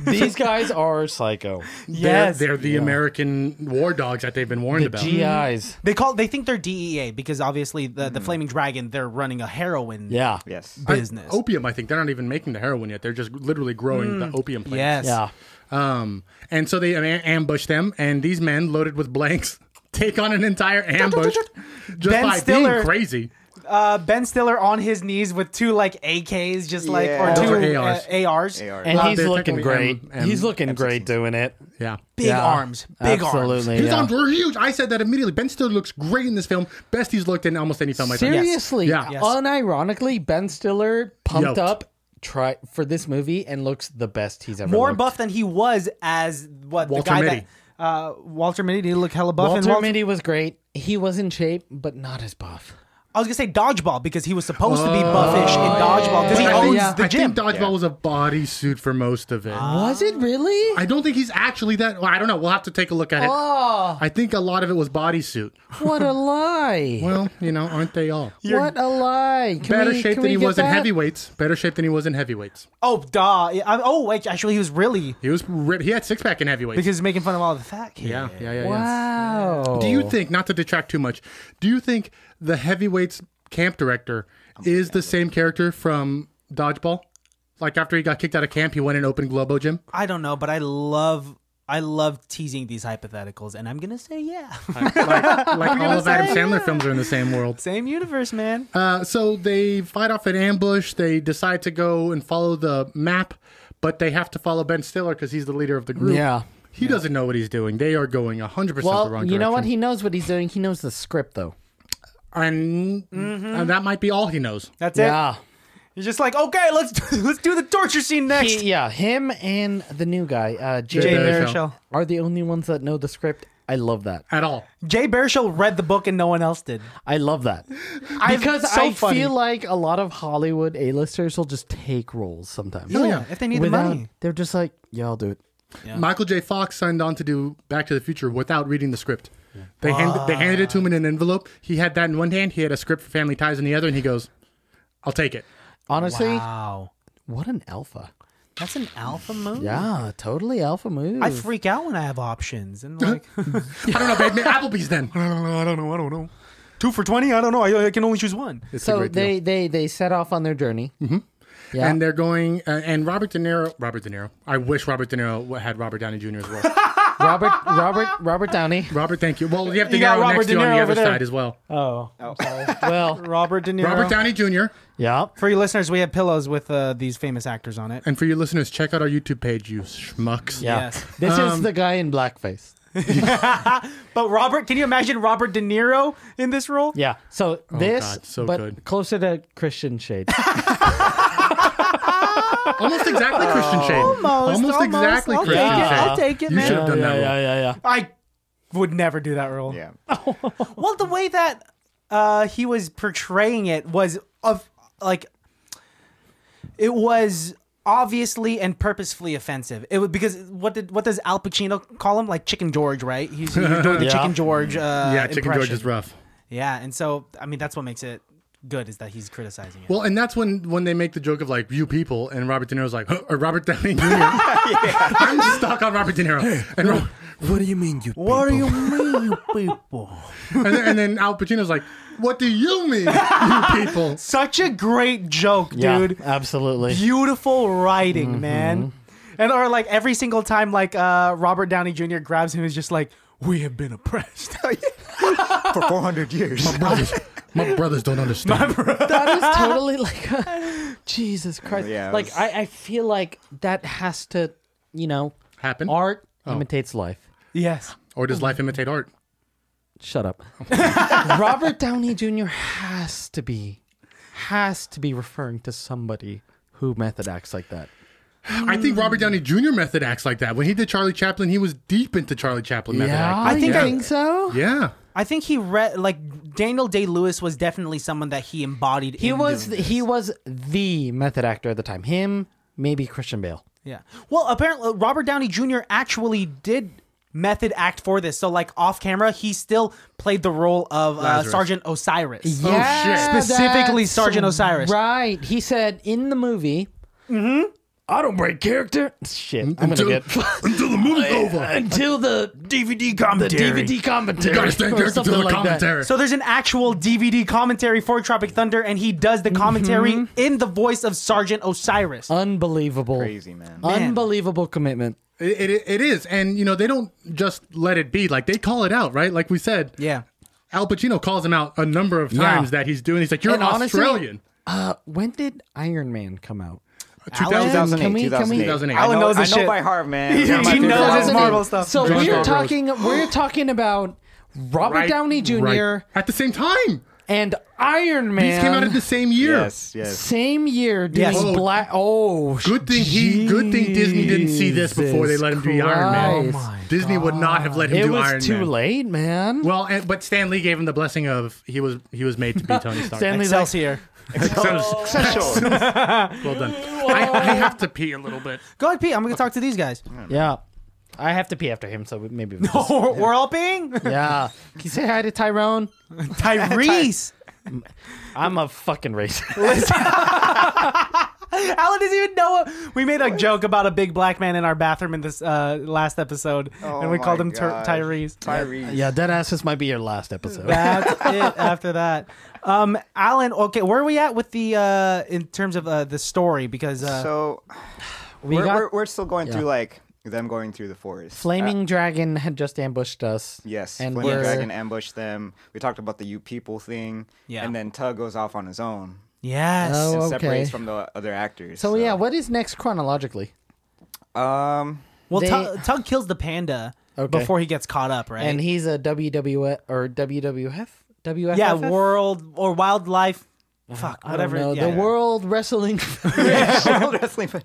These guys are psycho. yes, They're, they're the American war dogs that they've been warned The about. GIs. Mm-hmm. they call. They think they're DEA because obviously the the mm. flaming dragon they're running a heroin. Yeah. Yes. I- business. opium, I think. They're not even making the heroin yet. They're just literally growing the mm. opium plants. Yes. Yeah. Um, and so they am- ambush them, and these men, loaded with blanks, take on an entire ambush just Ben by Stiller- being crazy. Uh, ben Stiller on his knees with two like AKs, just like Yeah. or Those two are ARs. uh, ARs. AR. And Well, he's they're looking technically great. M- M- he's looking great doing it. Yeah. Big Yeah. arms, big Absolutely. arms. His yeah. arms were huge. I said that immediately. Ben Stiller looks great in this film. Best he's looked in almost any film I've seen. Seriously, Yeah. Yes. unironically, Ben Stiller pumped Yoked. up try for this movie and looks the best he's ever More looked. buff than he was as what Walter the guy Mitty. that uh, Walter Mitty. Did he look hella buff? and Walter Walter- Mitty was great. He was in shape, but not as buff. I was gonna say dodgeball because he was supposed to be buffish in oh, dodgeball because he I owns think, yeah. the I gym. think Dodgeball was a bodysuit for most of it. Ah. was it really? I don't think he's actually that. Well, I don't know. We'll have to take a look at it. oh, I think a lot of it was bodysuit. what a lie! Well, you know, aren't they all? what a lie! Can Better we- shape can than we he get was in that? heavyweights. Better shape than he was in heavyweights. oh, duh. Yeah, I- oh, wait, actually, he was really He was ri- he had six pack in heavyweights. because he's making fun of all the fat kids. yeah, yeah, yeah, yeah. Wow. Do you think, not to detract too much, do you think the heavyweights camp director is the same character from Dodgeball? Like after he got kicked out of camp, he went and opened Globo Gym. I don't know, but I love. I love teasing these hypotheticals, and I'm gonna say yeah. Like all of Adam Sandler films are in the same world. Same universe, man. Uh, so they fight off an ambush. They decide to go and follow the map, but they have to follow Ben Stiller because he's the leader of the group. Yeah. He doesn't know what he's doing. They are going 100% the wrong Well, direction. you know what? He knows what he's doing. He knows the script, though. And, and that might be all he knows. That's it. Yeah. He's just like, okay, let's do, let's do the torture scene next. He, yeah, him and the new guy, uh, Jay, Jay Baruchel. Baruchel. are the only ones that know the script. I love that. At all. Jay Baruchel read the book and no one else did. I love that I've- because so I funny. feel like a lot of Hollywood A-listers will just take roles sometimes. Oh, yeah. if they need Without- the money. they're just like, yeah, I'll do it. Michael J. Fox signed on to do Back to the Future without reading the script. They, hand, they handed it to him in an envelope. He had that in one hand. He had a script for Family Ties in the other, and he goes, I'll take it. Honestly, Wow, what an alpha. that's an alpha move. Yeah, totally alpha move. I freak out when I have options and like, I don't know, babe. Applebee's then. I don't know, I don't know, I don't know. Two for twenty? I don't know. I, I can only choose one. It's a so great they, deal. they they set off on their journey. Mm-hmm. Yeah. And they're going, uh, and Robert De Niro, Robert De Niro. I wish Robert De Niro had Robert Downey Jr.'s role. Robert Robert Robert Downey. Robert, thank you. Well, you have De You got Niro Robert next De to you on Niro the over other there. side as well. Oh, well, Robert De Niro. Robert Downey Jr. yeah. For you listeners, we have pillows with uh, these famous actors on it. And for you listeners, check out our YouTube page, you schmucks. Yeah. Yes. This Um, is the guy in blackface. But Robert, can you imagine Robert De Niro in this role? Yeah. So this, Oh, God, so but good. closer to Christian shade. Almost exactly Christian Shade. Almost, almost, exactly I'll Christian take it. Shade. I'll take it, man. You man. should have done that role. yeah, yeah. I would never do that role. Yeah. Well, the way that uh, he was portraying it was of like it was obviously and purposefully offensive. It was because what did what does Al Pacino call him? Like Chicken George, right? He's you're doing the Yeah. Chicken George. Uh, yeah, Chicken George is rough. Yeah, and so I mean that's what makes it good is that he's criticizing it. Well, and that's when when they make the joke of like you people, and Robert De Niro's like, huh, or Robert Downey Jr. I'm stuck on Robert De Niro, and, Ro- What do you mean, you? what do you mean, you people? and, then, and then Al Pacino's like, what do you mean, you people? Such a great joke, Yeah, dude. absolutely. Beautiful writing, man. And or like every single time, like uh, Robert Downey Jr. grabs him, is just like, "We have been oppressed." For 400 years. My Brothers, My brothers don't understand. that is totally like Jesus Christ. Yeah, like was- I, I feel like that has to, you know, Happen? art oh. imitates life. Yes. Or does life imitate art? Shut up. Robert Downey Jr. has to be, has to be referring to somebody who method acts like that. I think Robert Downey Jr. method acts like that. When he did Charlie Chaplin, he was deep into Charlie Chaplin method Yeah, acting. I think you I- think so. Yeah. I think he read like Daniel Day Lewis was definitely someone that he embodied. He in was doing this. he was the method actor at the time. Him, maybe Christian Bale. Yeah. Well, apparently Robert Downey Jr. actually did method act for this. So like off camera, he still played the role of uh, Sergeant Osiris. Yeah, Specifically Sergeant Osiris. Right. He said in the movie. Mm-hmm. I don't break character. Shit. I'm gonna Until, get until the movie's over. until the DVD commentary. The DVD commentary. You gotta stand or character something to the like that. commentary. So there's an actual DVD commentary for Tropic Thunder, and he does the commentary Mm-hmm. in the voice of Sergeant Osiris. Unbelievable. Crazy man. Unbelievable commitment. It, it, it is. And, you know, they don't just let it be. Like, they call it out, right? Like we said, yeah. Al Pacino calls him out a number of Yeah. times that he's doing. He's like, you're And honestly, Australian. Uh, when did Iron Man come out? 2000, 2008, Can we- can we- 2008. 2008. I Alan know, knows I his know shit. by heart, man. He One of knows favorite his films. Marvel stuff. So John we're Favreau's- talking. We're talking about Robert Right, Downey Jr. right. At the same time. and Iron Man. These came out at the same year. Yes, yes. same year doing Yes. Oh. black. Oh, Good thing he. Good thing Disney didn't see this before they let him do Iron Man. Oh my Disney would not have let him It do was too late, man. Well, and, but Stan Lee gave him the blessing of he was he was made to be Tony Stark. Stan Lee's like, Excelsior. Special. well done. I, I have to pee a little bit. Go ahead, Pete. I'm going to talk to these guys. yeah. I have to pee after him, so maybe. we'll just- we're, we're all peeing? yeah. Can you say hi to Tyrone? Tyrese. I'm a fucking racist. Alan doesn't even know. We made a joke about a big black man in our bathroom in this uh, last episode, Oh and we my called him Ty- gosh. Tyrese. Tyrese. yeah, dead ass. This might be your last episode. That's it. After that, um, Alan. Okay, where are we at with the uh, in terms of uh, the story? Because uh, So we we're, got we're, we're still going yeah. through like them going through the forest. Flaming Dragon had just ambushed us. Yes, and Flaming we're Dragon ambushed them. We talked about the you people thing. Yeah. And then Tug goes off on his own yes, Oh, and okay. separates from the other actors. So yeah, what is next chronologically? Um, well, they- Tug, Tug kills the panda Okay. before he gets caught up, right? And he's a WWF or WWF? WFF? yeah, world or wildlife. Fuck, I whatever. don't know. yeah. The World Wrestling. world wrestling. fan.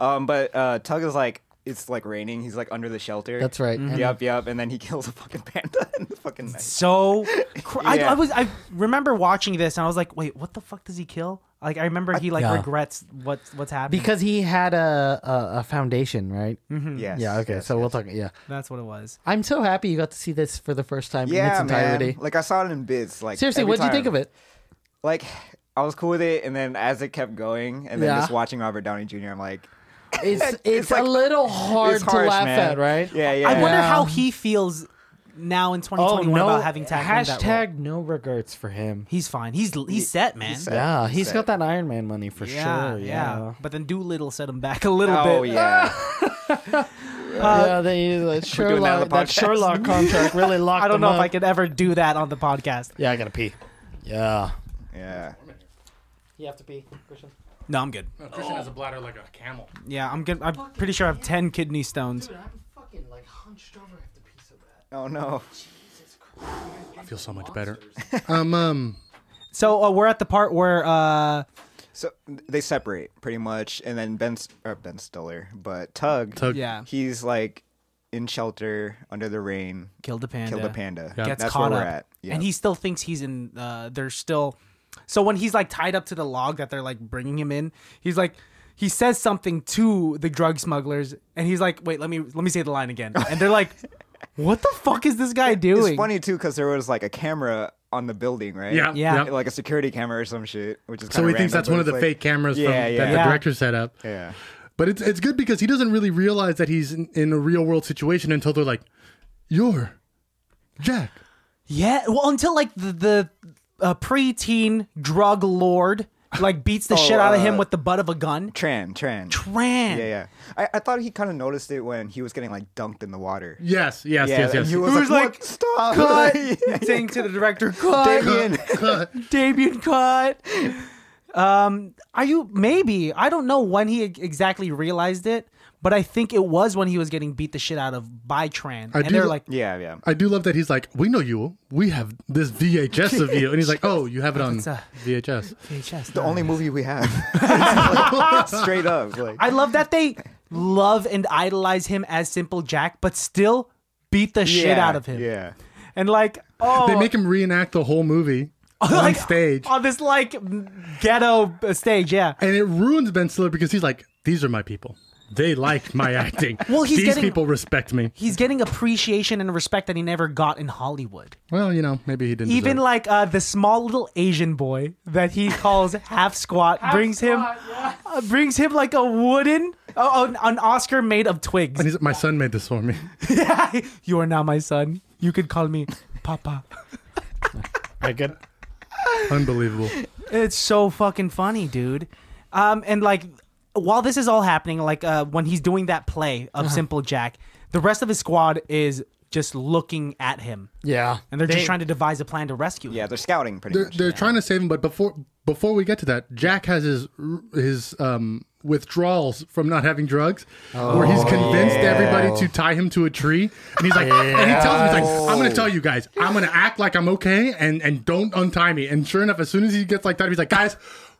Um, but uh, Tug is like it's like raining. He's like under the shelter. That's right. Mm-hmm. And- Yep, yep. And then he kills a fucking panda in the fucking night. so cr- I, Yeah. I was I remember watching this and I was like, wait, what the fuck does he kill? Like I remember he like Yeah. regrets what's what's happening because he had a, a, a foundation, right? Mm-hmm. Yes. Yeah. Okay. yes, so we'll yes. talk. Yeah. that's what it was. I'm so happy you got to see this for the first time in its Yeah, entirety. man. Like I saw it in bits. Like Seriously, every what would you think time. of it? Like I was cool with it, and then as it kept going, and then Yeah. just watching Robert Downey Jr., I'm like, It's it's, a like- little hard it's to laugh man. at, right? Yeah, yeah. I wonder Yeah. how he feels now in 2021 about having tackled that role. hashtag no regrets for him. He's fine. He's he's set, man. set. Yeah, he's set. got that Iron Man money for yeah, sure. Yeah. But then Dolittle set him back a little bit. oh bit. yeah. yeah, uh, they, uh, the doing that Sherlock, the that. Sherlock contract really locked I don't him know if. I could ever do that on the podcast. Yeah, I gotta pee. Yeah. yeah. You have to pee, Christian. No, I'm good. Christian has a bladder like a camel. Yeah, I'm good. I'm pretty sure I have 10 kidney stones. I'm fucking like hunched over. I have to pee so bad. Oh no. I feel so much better. um, um, So uh, we're at the part where uh, So they separate pretty much, and then Ben, or Ben Stiller, but Tug, Tug. yeah, he's like in shelter under the rain, killed the panda. killed a panda. Yeah. Gets That's caught where we're up, at. Yeah. and he still thinks he's in. Uh, there's still. So when he's like tied up to the log that they're like bringing him in, he's like. He says something to the drug smugglers, and he's like, "Wait, let me let me say the line again." And they're like, "What the fuck is this guy doing?" It's funny too because there was like a camera on the building, right? yeah, Yeah. Like a security camera or some shit, which is So kinda he thinks that's one of the like- fake cameras from, Yeah, that yeah. the director set up. Yeah. But it's it's good because he doesn't really realize that he's in, in a real world situation until they're like, "You're Jack." Yeah, well, until like the the uh, preteen drug lord like beats the Oh, shit out of him uh, with the butt of a gun. Tran, Tran. Tran. Yeah, yeah. I, I thought he kind of noticed it when he was getting like dunked in the water. Yes, yes, yeah, yes, yes. he was Who's like, like, stop. Cut. Saying to the director, cut. Damien. Damien cut. Um, are you maybe? I don't know when he exactly realized it, but I think it was when he was getting beat the shit out of by Tran, I and do they're like, Yeah, yeah. I do love that he's like, we know you. We have this VHS of you, and he's like, oh, you have it on a- VHS. VHS. The only movie we have. Straight up. Like, I love that they love and idolize him as Simple Jack, but still beat the shit out of him. Yeah. And like, oh, They make him reenact the whole movie on like, stage, on this like ghetto uh, stage. Yeah. and it ruins Ben Stiller because he's like, these are my people. They like my acting. Well, he's these getting- people respect me. He's getting appreciation and respect that he never got in Hollywood. Well, you know, maybe he didn't. Even like uh, the small little Asian boy that he calls half squat brings him uh, brings him like a wooden oh, oh, an Oscar made of twigs. and he's my son made this for me. you are now my son. You could call me Papa. I good. Unbelievable. It's so fucking funny, dude. Um, and like while this is all happening, like uh, when he's doing that play of Simple Jack, the rest of his squad is just looking at him, Yeah. and they're They- just trying to devise a plan to rescue him. Yeah, they're scouting pretty They're, much. they're trying to save him, but before before we get to that, Jack has his his um, withdrawals from not having drugs, where he's convinced everybody to tie him to a tree, and he's like, and he tells me, he's like, I'm gonna tell you guys, I'm gonna act like I'm okay, and and don't untie me. And sure enough, as soon as he gets like that, he's like, guys.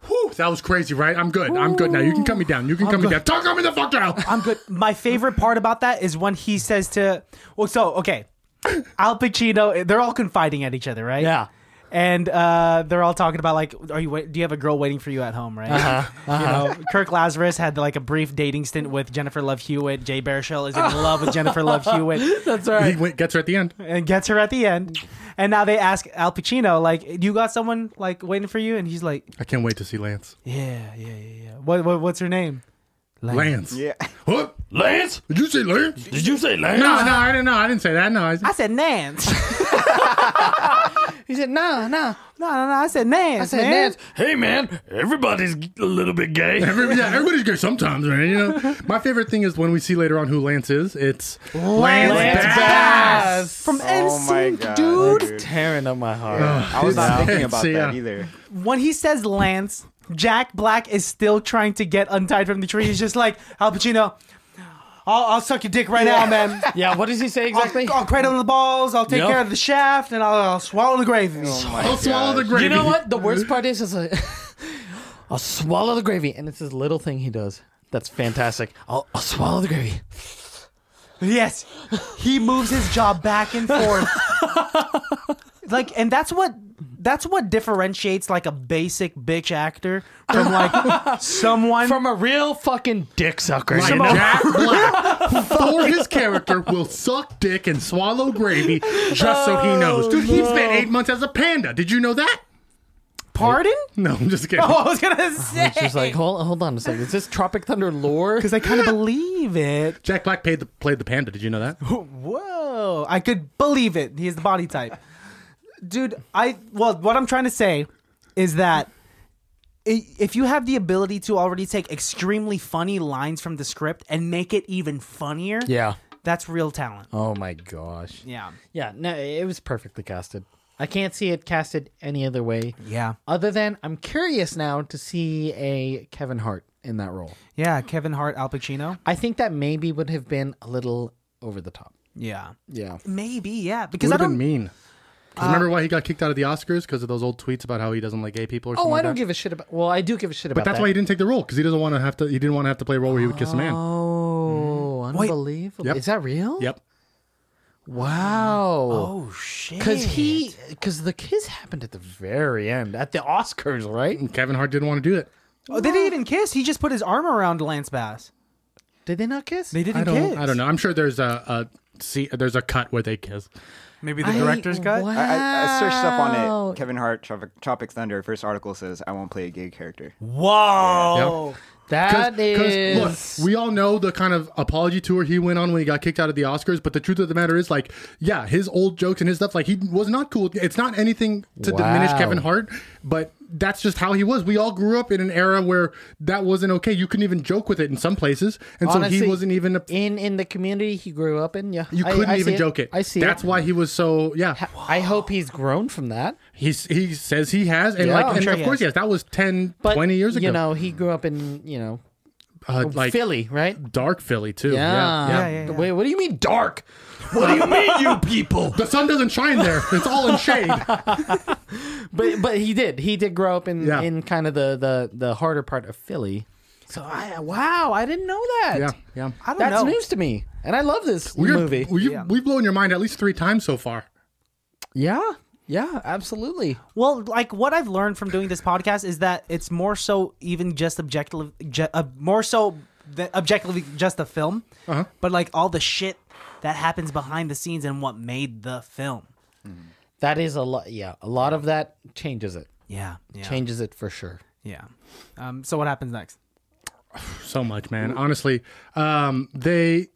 Whew, that was crazy, right? I'm good. I'm good now. You can cut me down. You can cut me down. Don't cut me the fuck down. I'm good. My favorite part about that is when he says to, well, so okay, Al Pacino. They're all confiding at each other, right? Yeah. And uh, they're all talking about like, are you? Wait, do you have a girl waiting for you at home? Right. Uh-huh. You know, Kirk Lazarus had like a brief dating stint with Jennifer Love Hewitt. Jay Baruchel is in love with Jennifer Love Hewitt That's He right. went, gets her at the end. and gets her at the end. And now they ask Al Pacino, like, you got someone like waiting for you? And he's like, I can't wait to see Lance. yeah, yeah, yeah, yeah. What, what what's her name? Lance. Yeah. What? Lance? Did you say Lance? Did you say Lance? No, no, I didn't know. I didn't say that. No, I, I said Nance. He said, no, nah. no, no, no. I said Nance. I said man. Nance. Hey, man, everybody's a little bit gay. Every, yeah, everybody's gay sometimes, right? You know, my favorite thing is when we see later on who Lance is. It's Lance, Lance Bass. Bass. From Oh NSYNC, god, dude. Tearing up my heart. Oh, I was not thinking about See, that yeah. either. When he says Lance, Jack Black is still trying to get untied from the tree. He's just like Al Pacino. I'll, I'll suck your dick right now, man. yeah, what does he say exactly? I'll, I'll cradle the balls. I'll take Yep. care of the shaft, and I'll, I'll swallow the gravy. I'll swallow the gravy. You know what? The worst part is, is like, I'll swallow the gravy, and it's this little thing he does. That's fantastic. I'll, I'll swallow the gravy. Yes, he moves his jaw back and forth. like, and that's what that's what differentiates like a basic bitch actor from like someone From a real fucking dick sucker. Like you know? Jack Black, for his character, will suck dick and swallow gravy just so he oh, knows. Dude, he spent eight months as a panda. Did you know that? Pardon? No, I'm just kidding. Oh, I was gonna say It's just like, hold, hold on a second. Is this Tropic Thunder lore? because I kind of believe it. Jack Black played the, played the panda. Did you know that? Whoa, I could believe it. He's the body type, dude. I well, what I'm trying to say is that if you have the ability to already take extremely funny lines from the script and make it even funnier, Yeah. that's real talent. Oh my gosh. Yeah, Yeah, no, it was perfectly casted. I can't see it casted any other way. yeah, Other than I'm curious now to see a Kevin Hart in that role. yeah. Kevin Hart, Al Pacino. I think that maybe would have been a little over the top. Yeah, Yeah. maybe. Yeah, because Would I have been don't. mean. 'Cause remember why he got kicked out of the Oscars because of those old tweets about how he doesn't like gay people or oh, something Oh, I like don't that? give a shit about. Well, I do give a shit about But that's that. why he didn't take the role because he doesn't want to have to. He didn't want to have to play a role where he would kiss a man. Oh, Wait. unbelievable! Yep. Is that real? Yep. Wow. Oh shit! Because he, because the kiss happened at the very end at the Oscars, right? And Kevin Hart didn't want to do it. Oh, they didn't even kiss. He just put his arm around Lance Bass. Did they not kiss? They didn't I don't. kiss. I don't know. I'm sure there's a, a see. There's a cut where they kiss. Maybe the I- director's cut. Wow. I, I, I searched up on it. Kevin Hart, Tropic, Tropic Thunder. First article says, "I won't play a gay character." Whoa! That is. look, we all know the kind of apology tour he went on when he got kicked out of the Oscars. But the truth of the matter is, like, yeah, his old jokes and his stuff, like, he was not cool. It's not anything to diminish Kevin Hart, but that's just how he was. We all grew up in an era where that wasn't okay. You couldn't even joke with it in some places, and so he wasn't even. A, in in the community he grew up in. Yeah, you couldn't I see even joke it. I see. That's it. why he was so. Yeah, I hope he's grown from that. he's he says he has, and Yeah. like, and sure of he course, has. yes, that was 10, But 20 years ago. you know, he grew up in you know uh, like Philly, right? dark Philly too. Yeah. Yeah, yeah. Yeah, yeah, yeah. Wait, what do you mean dark? What do you mean, you people? The sun doesn't shine there. It's all in shade. But but he did. He did grow up in Yeah. in kind of the the the harder part of Philly. So I wow, I didn't know that. yeah, yeah. I don't That's know. news to me, and I love this We're, movie. We've, Yeah. we've blown your mind at least three times so far. yeah, yeah, absolutely. Well, like what I've learned from doing this podcast is that it's more so even just objective, ju- uh, more so than objectively just a film, Uh-huh. but like all the shit that happens behind the scenes and what made the film. That is a lot. Yeah, a lot of that changes it. Yeah, yeah, Changes it for sure. yeah. Um, so what happens next? So much, man. Honestly, um, they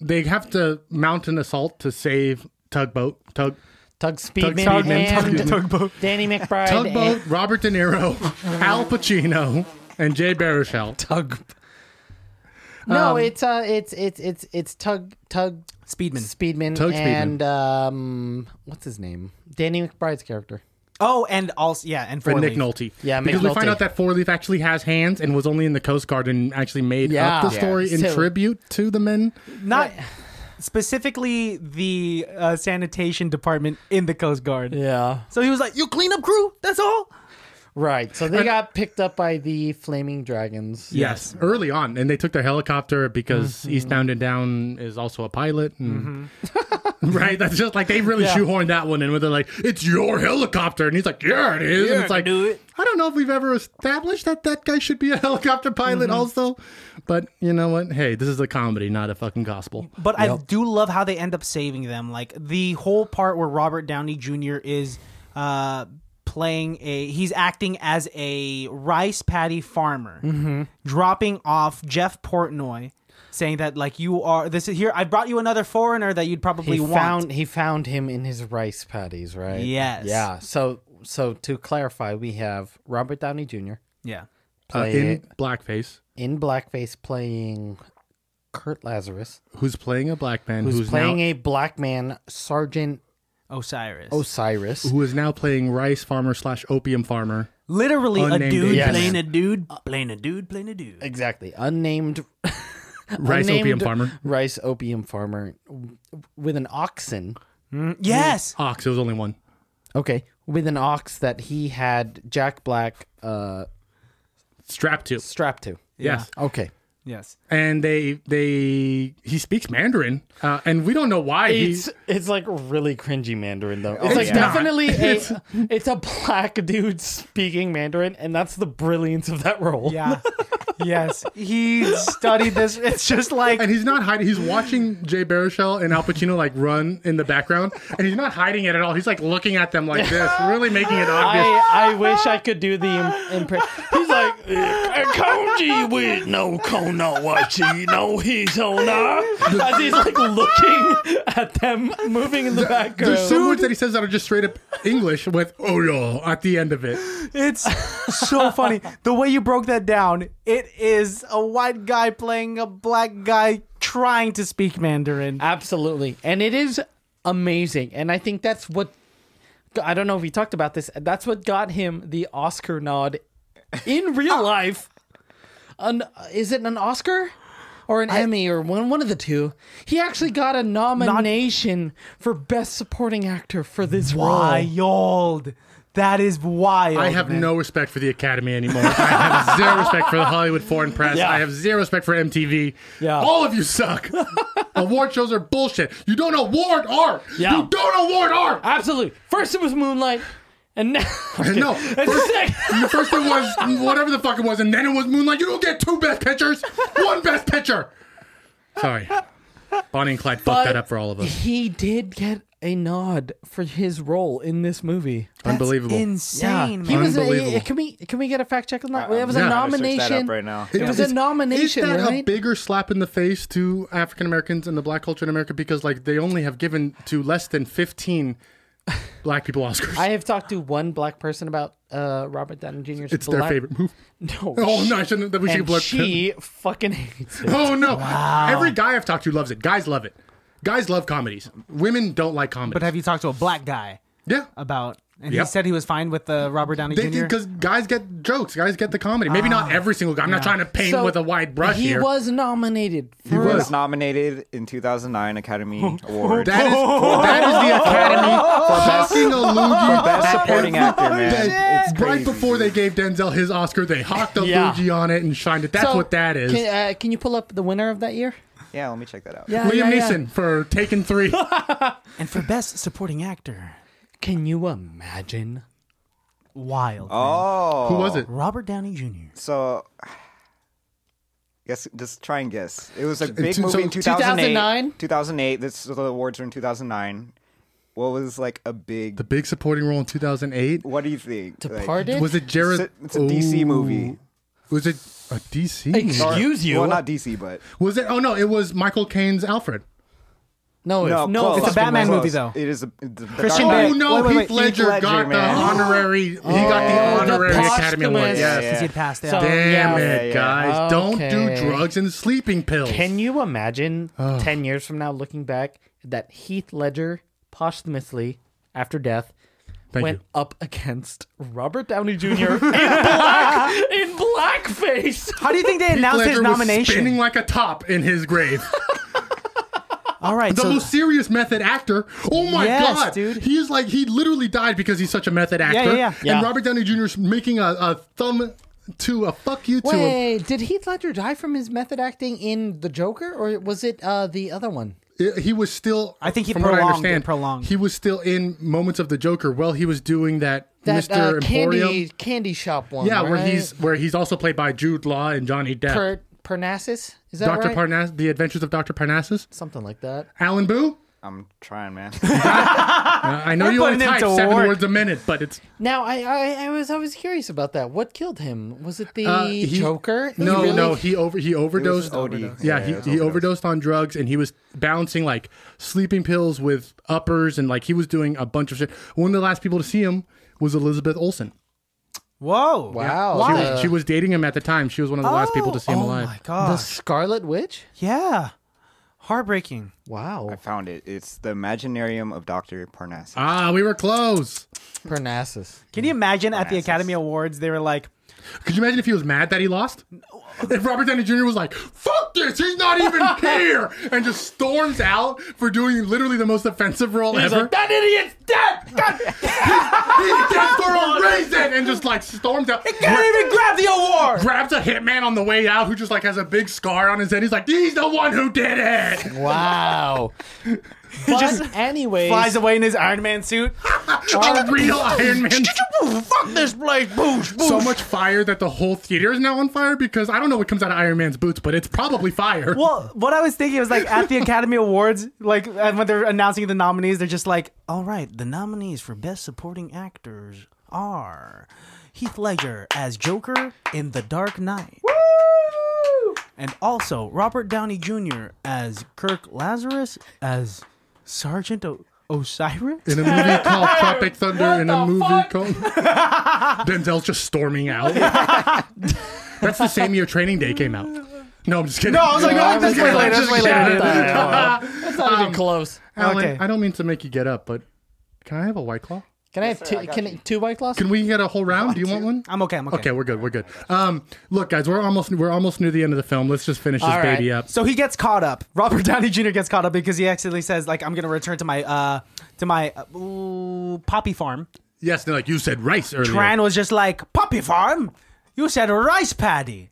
they have to mount an assault to save Tugboat. Tug Tug Speedman Speedman, and Tugboat. Danny McBride. Tugboat, and Robert De Niro, Al Pacino, and Jay Baruchel. Tug. No, Um, it's uh, it's it's it's it's Tug Tug Speedman. Speedman Tug Speedman. and um, what's his name? Danny McBride's character. Oh, and also yeah, and For Four Nick Leaf. Nolte. Yeah, because we McNulty. find out that Four Leaf actually has hands and was only in the Coast Guard and actually made Yeah. up the Yeah. story in So- tribute to the men. not specifically the uh, sanitation department in the Coast Guard. Yeah. So he was like, "You clean up crew. That's all." Right. So they got picked up by the flaming dragons. Yes, early on, and they took their helicopter because Mm-hmm. Eastbound and Down is also a pilot, and right. That's just like they really Yeah. shoehorned that one in, where they're like, "It's your helicopter," and he's like, "Yeah, it is." and it's like, do it. I don't know if we've ever established that that guy should be a helicopter pilot, Mm-hmm. also. But you know what? Hey, this is a comedy, not a fucking gospel. But I do love how they end up saving them. Like the whole part where Robert Downey Jr. is uh, playing a, he's acting as a rice paddy farmer, Mm-hmm. dropping off Jeff Portnoy, saying that like you are this is here. I brought you another foreigner that you'd probably He want. found he found him in his rice paddies, right? Yes. Yeah. So so to clarify, we have Robert Downey Jr. yeah. Uh, in blackface, in blackface playing Kirk Lazarus, who's playing a black man, who's, who's, playing now, a black man, Sergeant Osiris. Osiris. who is now playing rice farmer slash opium farmer. Literally a Unnamed dude Asian playing a dude, playing a dude, playing a dude. Exactly. Unnamed Rice unnamed opium farmer. Rice opium farmer with an oxen. Yes. Ox. It was only one. Okay. With an ox that he had Jack Black uh Strapped to. strapped to. Yes. Okay. Yes. And they they he speaks Mandarin, uh, and we don't know why. He, It's it's like really cringy Mandarin though. It's It's like not. definitely a it's a black dude speaking Mandarin, and that's the brilliance of that role. Yeah. yes. He studied this. It's just like and he's not hiding. He's watching Jay Baruchel and Al Pacino like run in the background, and he's not hiding it at all. He's like looking at them like this, really making it obvious. I, I wish I could do the Im- impression. He's like, Konji with no konawachi, no hisona. As he's like looking at them moving in the background. There's some words that he says that are just straight up English with "oh no" at the end of it. it's so funny. The way you broke that down, it is a white guy playing a black guy trying to speak Mandarin. Absolutely. And it is amazing. And I think that's what I don't know if we talked about this. That's what got him the Oscar nod in real ah, life. An, is it an Oscar? Or an Emmy, or one one of the two. He actually got a nomination for Best Supporting Actor for this role. Wild. That is wild. I have man. no respect for the Academy anymore. I have zero respect for the Hollywood Foreign Press. Yeah. I have zero respect for MTV. Yeah. All of you suck. award shows are bullshit. You don't award art. Yeah. You don't award art. Absolutely. First it was Moonlight, and now No, And first, second- first it was whatever the fuck it was, and then it was Moonlight. You don't get two best pictures, one best picture. Sorry, Bonnie and Clyde fucked that up for all of us. He did get a nod for his role in this movie. That's Unbelievable. Insane, he man. was. A, can we can we get a fact check on that? I'm it was yeah. a gonna that up nomination. right now. It was a nomination, Is that a bigger slap in the face to African Americans and the black culture in America because like they only have given to less than fifteen black people Oscars? I have talked to one black person about uh, Robert Downey Jr.'s it's black- their favorite movie. No. Oh no, I shouldn't. That we should and blood. she fucking hates it. Oh no! Wow. Every guy I've talked to loves it. Guys love it. Guys love comedies. Women don't like comedies. But have you talked to a black guy yeah, about? And Yep. he said he was fine with the Robert Downey they Jr. because guys get jokes. Guys get the comedy. Maybe not every single guy. I'm not trying to paint So, with a wide brush he here. was nominated. For, He He was. was nominated in 2009 Academy Award That is that is the Academy fucking a loogie. Best Supporting Actor, man. That- It's right before they gave Denzel his Oscar, they hawked a Yeah. loogie on it and shined it. That's So, what that is. Can, uh, can you pull up the winner of that year? Yeah, let me check that out. Yeah, Liam yeah, yeah. Neeson for Taken Three. and for best supporting actor, Can you imagine? wild. Oh. Who was it? Robert Downey Jr. So, guess just try and guess. It was a big two- movie so in 2008. 2009? 2008. This the awards were in 2009. What was like a big? The big supporting role in 2008. what do you think? Like, Departed? Was it Jared? It's a- it's a DC movie. Was it a DC? movie? Excuse you? Well, not DC, but Was it? Oh no, it was Michael Caine's Alfred. No, no, it's, no. close. It's a Batman way. movie, though. It is a the Christian Dark Bale. Oh no, Wait, wait, Heath wait. Ledger, Heath Ledger, got the man. honorary. He got the Oh, the honorary Academy Award. Yes. Yeah, Because yeah. he'd passed out. So- Damn Yeah. it, Yeah, yeah. guys! Don't do drugs and sleeping pills. Can you imagine Oh. 10 years from now looking back that Heath Ledger posthumously after death Thank went you. up against Robert Downey Jr. in black in blackface? How do you think they Heath announced his Ledger was spinning nomination? like a top in his grave. All right, the so most serious method actor. Oh my Yes, god, dude. He is like he literally died because he's such a method actor. yeah, yeah. Yeah. And Robert Downey Jr. is making a, a thumb to a fuck you to him. Wait, did Heath Ledger die from his method acting in The Joker or was it uh, the other one? I- He was still. I think he from what I prolonged it, understand, prolonged. He was still in moments of the Joker while he was doing that, That Mr. uh, Emporium. candy candy shop one. yeah, where he's where he's also played by Jude Law and Johnny Depp. per- Parnassus. Is that Dr. right? Parnas, The Adventures of Dr. Parnassus. Something like that. Alan Boo. I'm trying, man. Uh, I know you only putting him type to seven work. words a minute, but it's Now, I, I, I was I was curious about that. What killed him? Was it the Uh, he- Joker? He no, really- no. He over he overdosed. OD. Yeah, Yeah, he, he overdosed on drugs and he was balancing like sleeping pills with uppers and like he was doing a bunch of shit. One of the last people to see him was Elizabeth Olsen. Whoa, Wow. She the, was, she was dating him at the time. She was one of the last people to see him oh alive. my the Scarlet Witch. yeah, heartbreaking. Wow. I found it. It's the Imaginarium of Dr. Parnassus. Ah, we were close. Parnassus. Can you imagine at the Parnassus. Academy Awards they were like, Could you imagine if he was mad that he lost? If Robert Downey Jr. was like, "Fuck this, he's not even here," and just storms out for doing literally the most offensive role He's ever. like, that idiot's dead. God. he dead for a reason, and just like storms out. He can't even grab the award. grabs a hitman on the way out who just like has a big scar on his head. He's like, he's the one who did it. wow. But just anyways, Flies away in his Iron Man suit. a real Iron Man. Fuck this place, boosh, boosh. So much fire that the whole theater is now on fire because I don't know what comes out of Iron Man's boots, but it's probably fire. Well, what I was thinking was like at the Academy Awards, like and when they're announcing the nominees, they're just like, "All right, the nominees for Best Supporting Actors are Heath Ledger as Joker in The Dark Knight, and also Robert Downey Jr. as Kirk Lazarus as Sergeant o- Osiris." in a movie called Tropic Thunder, in a movie called Denzel's just storming out. That's the same year Training Day came out. No, I'm just kidding. No, I was like, no, that's way later. That's way later. that's not even um, close. Alan, Okay. I don't mean to make you get up, but can I have a white claw? Can I have two? Can I, two white claws? Can we get a whole round? Do you want one? I'm okay. I'm okay. Okay, we're good. We're good. Um, look, guys, we're almost we're almost near the end of the film. Let's just finish this All right. baby up. So he gets caught up. Robert Downey Jr. gets caught up because he accidentally says, "Like I'm gonna return to my uh to my uh, ooh, poppy farm." Yes, no, like you said, rice earlier. Tran was just like, "Poppy farm? You said rice paddy."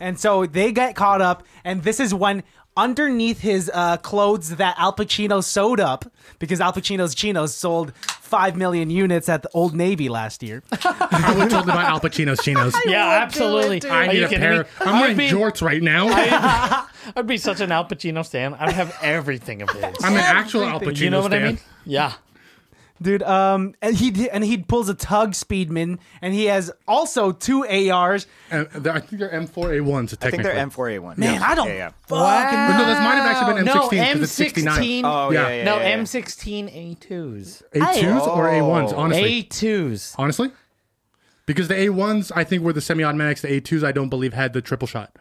And so they get caught up, and this is when underneath his uh, clothes that Al Pacino sewed up because Al Pacino's chinos sold five million units at the Old Navy last year. I would totally buy Al Pacino's chinos. Yeah, absolutely. I need a kidding pair. me? I'm I'd wearing be- jorts right now. I'd be such an Al Pacino stan. I'd have everything of his. I'm an actual Al Pacino you know what I stan. mean? Yeah. Dude, um, and he and he pulls a tug Speedman, and he has also two ARs. And they're- I think they're M4A1s. I think they're M4A1. Man, I don't Yeah, yeah. fucking. But no, that might have actually been no, M16 because it's 69. Oh, Yeah. yeah, yeah. no, yeah, yeah. M16 A2s. A2s or A1s, Oh. honestly. A2s. honestly? Because the A1s, I think, were the semi automatics. The A2s, I don't believe, had the triple shot.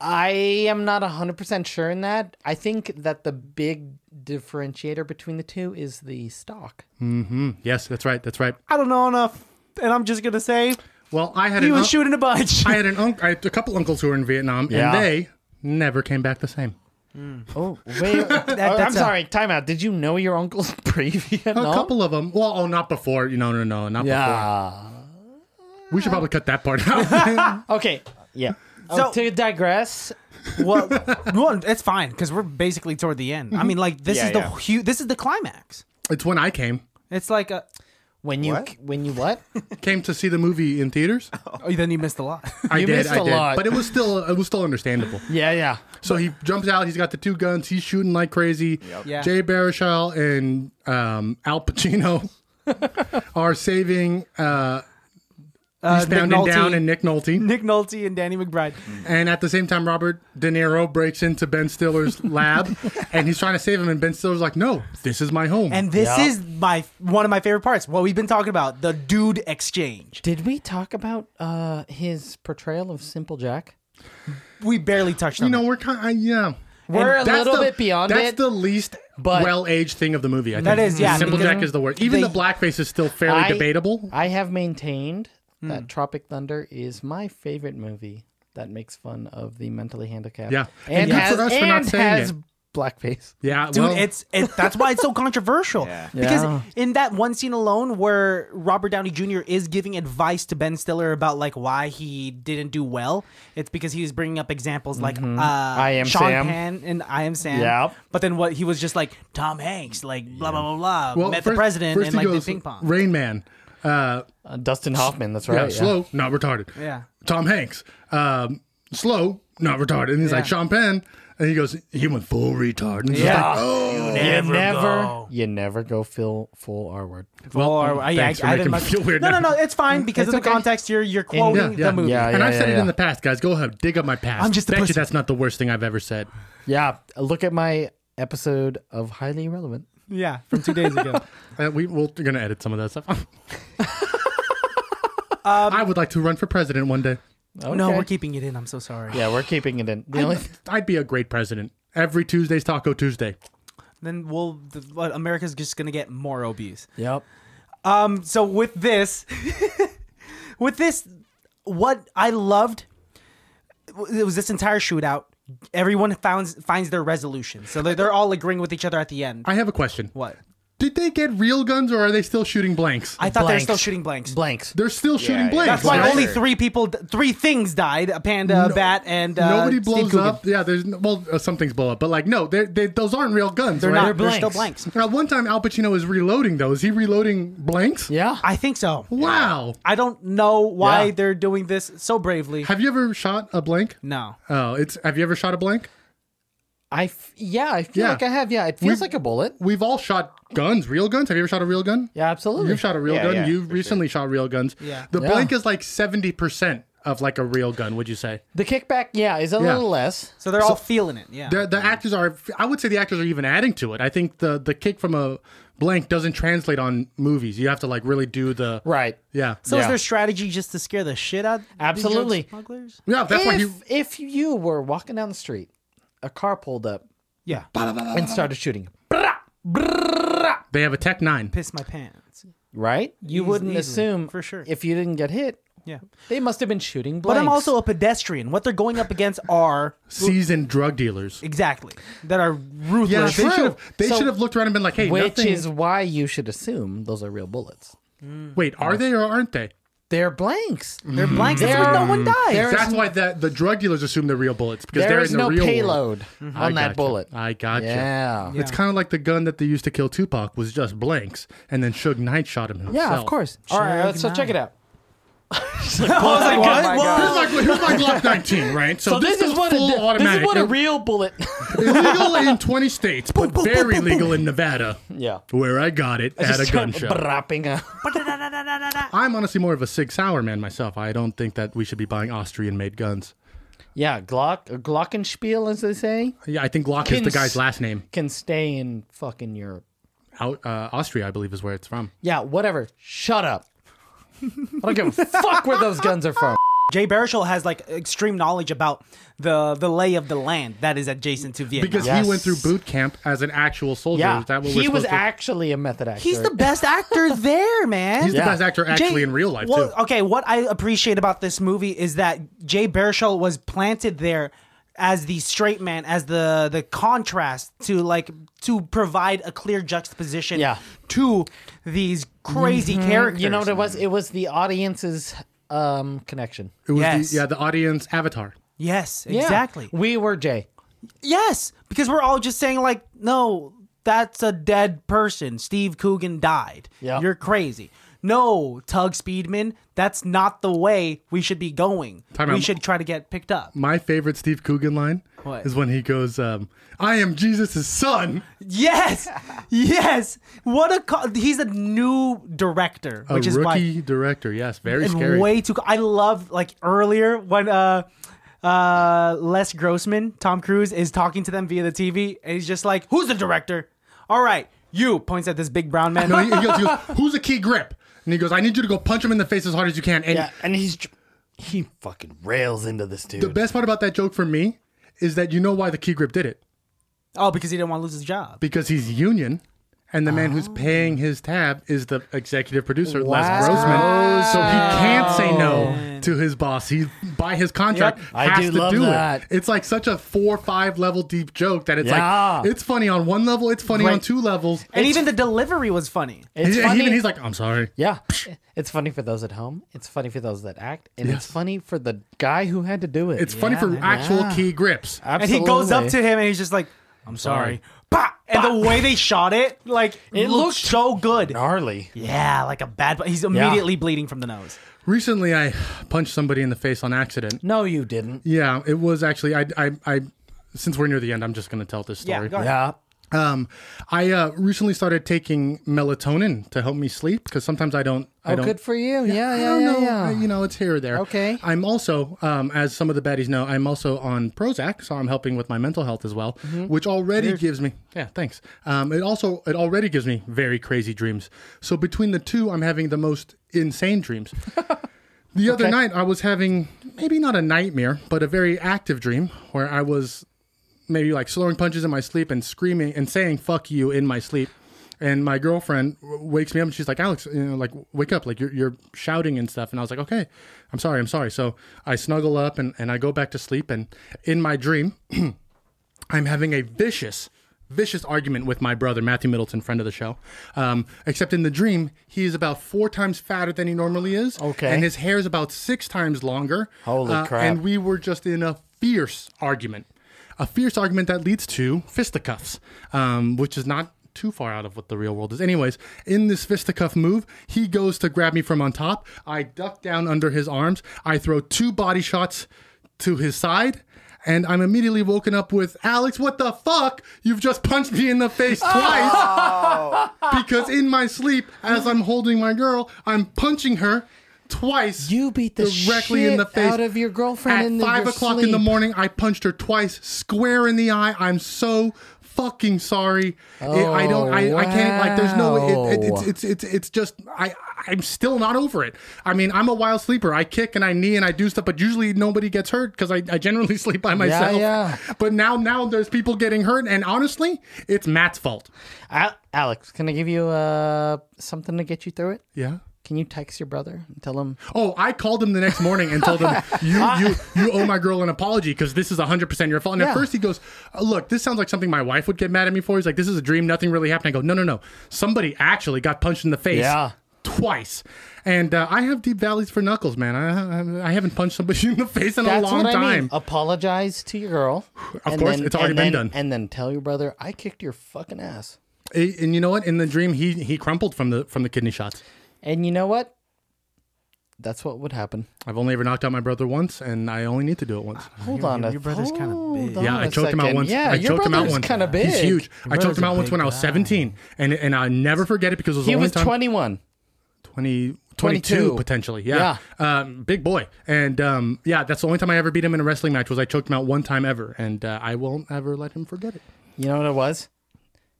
I am not 100% sure in that. I think that the big differentiator between the two is the stock. Mm-hmm. Yes, that's right. That's right. I don't know enough, and I'm just gonna say Well, I had he an was un- shooting a bunch. I had an uncle. I had a couple uncles who were in Vietnam, Yeah. and they never came back the same. Oh, wait. oh, I'm a- sorry. Time out. Did you know your uncle's pre-Vietnam? A couple of them. Well, oh, not before. You know, no, no, not before. Yeah. We should probably cut that part out. Okay. Yeah. So- to digress, well, well, it's fine because we're basically toward the end. I mean, like this Yeah, is the yeah. hu- this is the climax. it's when I came. It's like a when you What? when you what? Came to see the movie in theaters. oh, then you missed a lot. I You did, missed I a did, lot. but it was still it was still understandable. yeah, yeah. So he jumps out. He's got the two guns. He's shooting like crazy. Yeah. Jay Baruchel and um, Al Pacino are saving Uh, uh, Nick Eastbound and Nolte- Down and Nick Nolte. Nick Nolte and Danny McBride. And at the same time, Robert De Niro breaks into Ben Stiller's lab, and he's trying to save him. And Ben Stiller's like, "No, this is my home." And this Yeah. is my one of my favorite parts. What we've been talking about, the dude exchange. Did we talk about uh his portrayal of Simple Jack? We barely touched on you know, it. we're kind of yeah. We're And a that's little the- bit beyond That's it, the least but- well-aged thing of the movie. I think That is, yeah, Simple because Jack is the worst. Even they- the blackface is still fairly I- debatable. I have maintained Hmm. that Tropic Thunder is my favorite movie that makes fun of the mentally handicapped. Yeah. and, And has, for us for not saying has it. blackface. Yeah, Dude, well, it's it, that's why it's so controversial. Yeah. Because Yeah. in that one scene alone, where Robert Downey Jr. is giving advice to Ben Stiller about like why he didn't do well, it's because he was bringing up examples like uh, I Am Sean Sam. Penn and I Am Sam. Yeah, But then what he was just like Tom Hanks, like blah blah blah blah, well, met the president and like goes, the ping pong. Rain Man. Uh, Uh, Dustin Hoffman, that's yeah, right. slow, not retarded. Yeah. Tom Hanks. Um, slow, not retarded. And he's like Yeah. Sean Penn, and he goes, he went full retard. And Yeah. like, oh, You Never never, go. you never go full full R word. Or, uh, yeah, thanks for I, I making didn't me feel weird No, no, now. no, it's fine because It's of the okay. context. You're you're quoting yeah, yeah. the movie. Yeah, and I've said it yeah. in the past, guys. Go ahead, dig up my past. I'm just a Bet you that's not the worst thing I've ever said. Yeah, look at my episode of Highly Irrelevant. Yeah, from two days ago. Uh, we, we're going to edit some of that stuff. Um, I would like to run for president one day. No, Okay. we're keeping it in. I'm so sorry. Yeah, we're keeping it in. The only I'd be a great president. Every Tuesday's Taco Tuesday. Then we'll the, what, America's just gonna get more obese. Yep. Um. So with this, with this, what I loved it was this entire shootout. Everyone finds finds their resolution, so they're, they're all agreeing with each other at the end. I have a question. What? Did they get real guns or are they still shooting blanks? I thought they were Blanks. still shooting blanks. Blanks. They're still shooting yeah. blanks. That's why Right. only three people, three things died: a panda, a bat, and uh, Nobody Steve blows Coogan. up. Yeah, there's well, uh, some things blow up, but like no, they're, they those aren't real guns. They're right? not. They're still blanks. blanks. Now, one time Al Pacino is reloading those. Is he reloading blanks? Yeah. I think so. Wow. I don't know why Yeah. they're doing this so bravely. Have you ever shot a blank? No. Oh, it's. Have you ever shot a blank? I f- yeah, I feel Yeah. like I have. Yeah, it feels We- like a bullet. We've all shot guns, real guns. Have you ever shot a real gun? Yeah, absolutely. You've shot a real Yeah, gun. yeah, you for recently shot real guns. Yeah. The Yeah. blank is like seventy percent of like a real gun. Would you say? the kickback, yeah, is a Yeah. little less. So they're all feeling it. Yeah. The, the actors are. I would say the actors are even adding to it. I think the the kick from a blank doesn't translate on movies. You have to like really do the. Right. Yeah. So is Yeah. their strategy just to scare the shit out? of these Absolutely. drug smugglers? Yeah. That's why he. if, if you were walking down the street, a car pulled up Yeah. and started shooting, They have a Tech Nine. Piss my pants. right? You Eas- wouldn't easily, assume for sure. if you didn't get hit. Yeah. They must have been shooting But blanks. I'm also a pedestrian. What they're going up against are Seasoned drug dealers. exactly that are Yeah, ruthless. they should have. They So- should have looked around and been like, "Hey, which nothing." is why you should assume those are real bullets. Wait, are they or aren't they? They're blanks. They're mm-hmm. blanks. That's why no one dies. there- That's why the, the drug dealers assume they're real bullets because they're There in the no real payload world. on that gotcha. bullet. I got gotcha. Yeah. It's kind of like the gun that they used to kill Tupac was just blanks, and then Suge Knight shot him himself. Yeah, of course. All right, Suge so check it out. I was like, what? my What? Here's my, here's my Glock 19, right? So, So this, is goes what a, full this is what a real bullet. illegal in 20 states, but very legal in Nevada, yeah. where I got it at a gun show. Brapping a- I'm honestly more of a Sig Sauer man myself. I don't think that we should be buying Austrian-made guns. Yeah, Glock, Glockenspiel, as they say, Yeah, I think Glock is the guy's last name. can stay in fucking Europe. Out, uh, Austria, I believe, is where it's from. Yeah, whatever. Shut up. I don't give a fuck where those guns are from. Jay Baruchel has like extreme knowledge about the the lay of the land that is adjacent to Vietnam. Because Yes. he went through boot camp as an actual soldier. Yeah, Is that what he was to- actually a method actor. He's the best actor there, man. He's Yeah. the best actor actually Jay- in real life well, too. Okay, what I appreciate about this movie is that Jay Baruchel was planted there as the straight man, as the the contrast to like to provide a clear juxtaposition Yeah. to these crazy characters. You know what it was? It was the audience's um, connection. It was Yes. the, yeah, the audience avatar. Yes, Yeah. exactly. We were Jay. Yes, because we're all just saying like, no, that's a dead person. Steve Coogan died. Yeah. You're crazy. No, Tugg Speedman, that's not the way we should be going. Time we out. should try to get picked up. My favorite Steve Coogan line What? is when he goes, um, "I am Jesus' son." Yes, yes. What a co- he's a new director, A which is why director. Yes, very and scary. way too. I love like earlier when uh uh Les Grossman, Tom Cruise is talking to them via the TV, and he's just like, "Who's the director?" All right, you points at this big brown man. no, he, he goes, he goes, "Who's a key grip?" And he goes, "I need you to go punch him in the face as hard as you can." And Yeah, and he's he fucking rails into this dude. the best part about that joke for me is that you know why the key grip did it oh, because he didn't want to lose his job. because he's union. And the man who's oh. paying his tab is the executive producer, Wow. Les Grossman. So he can't say no to his boss. He, by his contract, Yep. I has do to love do that. it. It's like such a four, five level deep joke that it's Yeah. like it's funny on one level, it's funny Right. on two levels. And even the delivery was funny. it's He- funny. even he's like, I'm sorry. yeah, it's funny for those at home. It's funny for those that act, and Yes. it's funny for the guy who had to do it. It's funny for actual Yeah. key grips. And he goes up to him and he's just like, "I'm sorry." Bah! And the way they shot it, like it looked looked so good. gnarly. Yeah, like a bad. He's immediately bleeding from the nose. Recently, I punched somebody in the face on accident. No, you didn't. Yeah, it was actually I I, I since we're near the end, I'm just going to tell this Yeah, story. go ahead. Yeah. Um, I uh, recently started taking melatonin to help me sleep because sometimes I don't. I Oh, don't. good for you. Yeah, yeah, I yeah, don't know. yeah. I- you know, it's here or there. Okay. I'm also, um, as some of the baddies know, I'm also on Prozac, so I'm helping with my mental health as well, Mm-hmm. which already gives me. Yeah, thanks. Um, it also it already gives me very crazy dreams. So between the two, I'm having the most insane dreams. The other Okay. night, I was having maybe not a nightmare, but a very active dream where I was maybe like slowing punches in my sleep and screaming and saying "fuck you" in my sleep. And my girlfriend wakes me up and she's like, "Alex, you know, like wake up, like you're you're shouting and stuff." And I was like, "Okay, I'm sorry, I'm sorry." So I snuggle up and and I go back to sleep. And in my dream, I'm having a vicious, vicious argument with my brother, Matthew Middleton, friend of the show. Um, except in the dream, he is about four times fatter than he normally is. Okay. And his hair is about six times longer. Holy Uh, crap. And we were just in a fierce argument. A fierce argument that leads to fisticuffs, um, which is not too far out of what the real world is. Anyways, in this fisticuff move, he goes to grab me from on top. I duck down under his arms. I throw two body shots to his side. And I'm immediately woken up with Alex, what the fuck? You've just punched me in the face twice. because in my sleep, as I'm holding my girl, I'm punching her twice. You beat the directly in the shit face out of your girlfriend At in the- five your o'clock in the morning, I punched her twice, square in the eye. I'm so fucking sorry. It- I don't. I, I can't. Like, there's no. It, it, it's it's it's it's just. I I'm still not over it. I mean, I'm a wild sleeper. I kick and I knee and I do stuff, but usually nobody gets hurt because I, I generally sleep by myself. yeah. yeah. But now now there's people getting hurt, and honestly, it's Matt's fault. Al- Alex, can I give you uh, something to get you through it? Yeah. Can you text your brother and tell him? Oh, I called him the next morning and told him you you you owe my girl an apology because this is 100% your fault. And Yeah. at first he goes, "Uh, "Look, this sounds like something my wife would get mad at me for." He's like, "This is a dream, nothing really happened." I go, "No, no, no. Somebody actually got punched in the face Yeah. twice, and uh, I have deep valleys for knuckles, man. I, I, I haven't punched somebody in the face in That's a long what I time. mean. Apologize to your girl. Of course, then- it's already been then- done. And then tell your brother, I kicked your fucking ass. Eh, And you know what? In the dream, he he crumpled from the from the kidney shots. And you know what? That's what would happen. I've only ever knocked out my brother once, and I only need to do it once. Hold on. your a- brother's kinda big. hold Yeah, on I a choked him out second. once. Yeah, I your choked him out brother's once. kind of big. He's huge. I brother's choked him a out once big when I was guy. 17, and and I never forget it because it was He the only was time 21. 20, 22. 22 potentially. Yeah, Um, big boy, and um, yeah, that's the only time I ever beat him in a wrestling match was I choked him out one time ever, and uh, I won't ever let him forget it. You know what it was?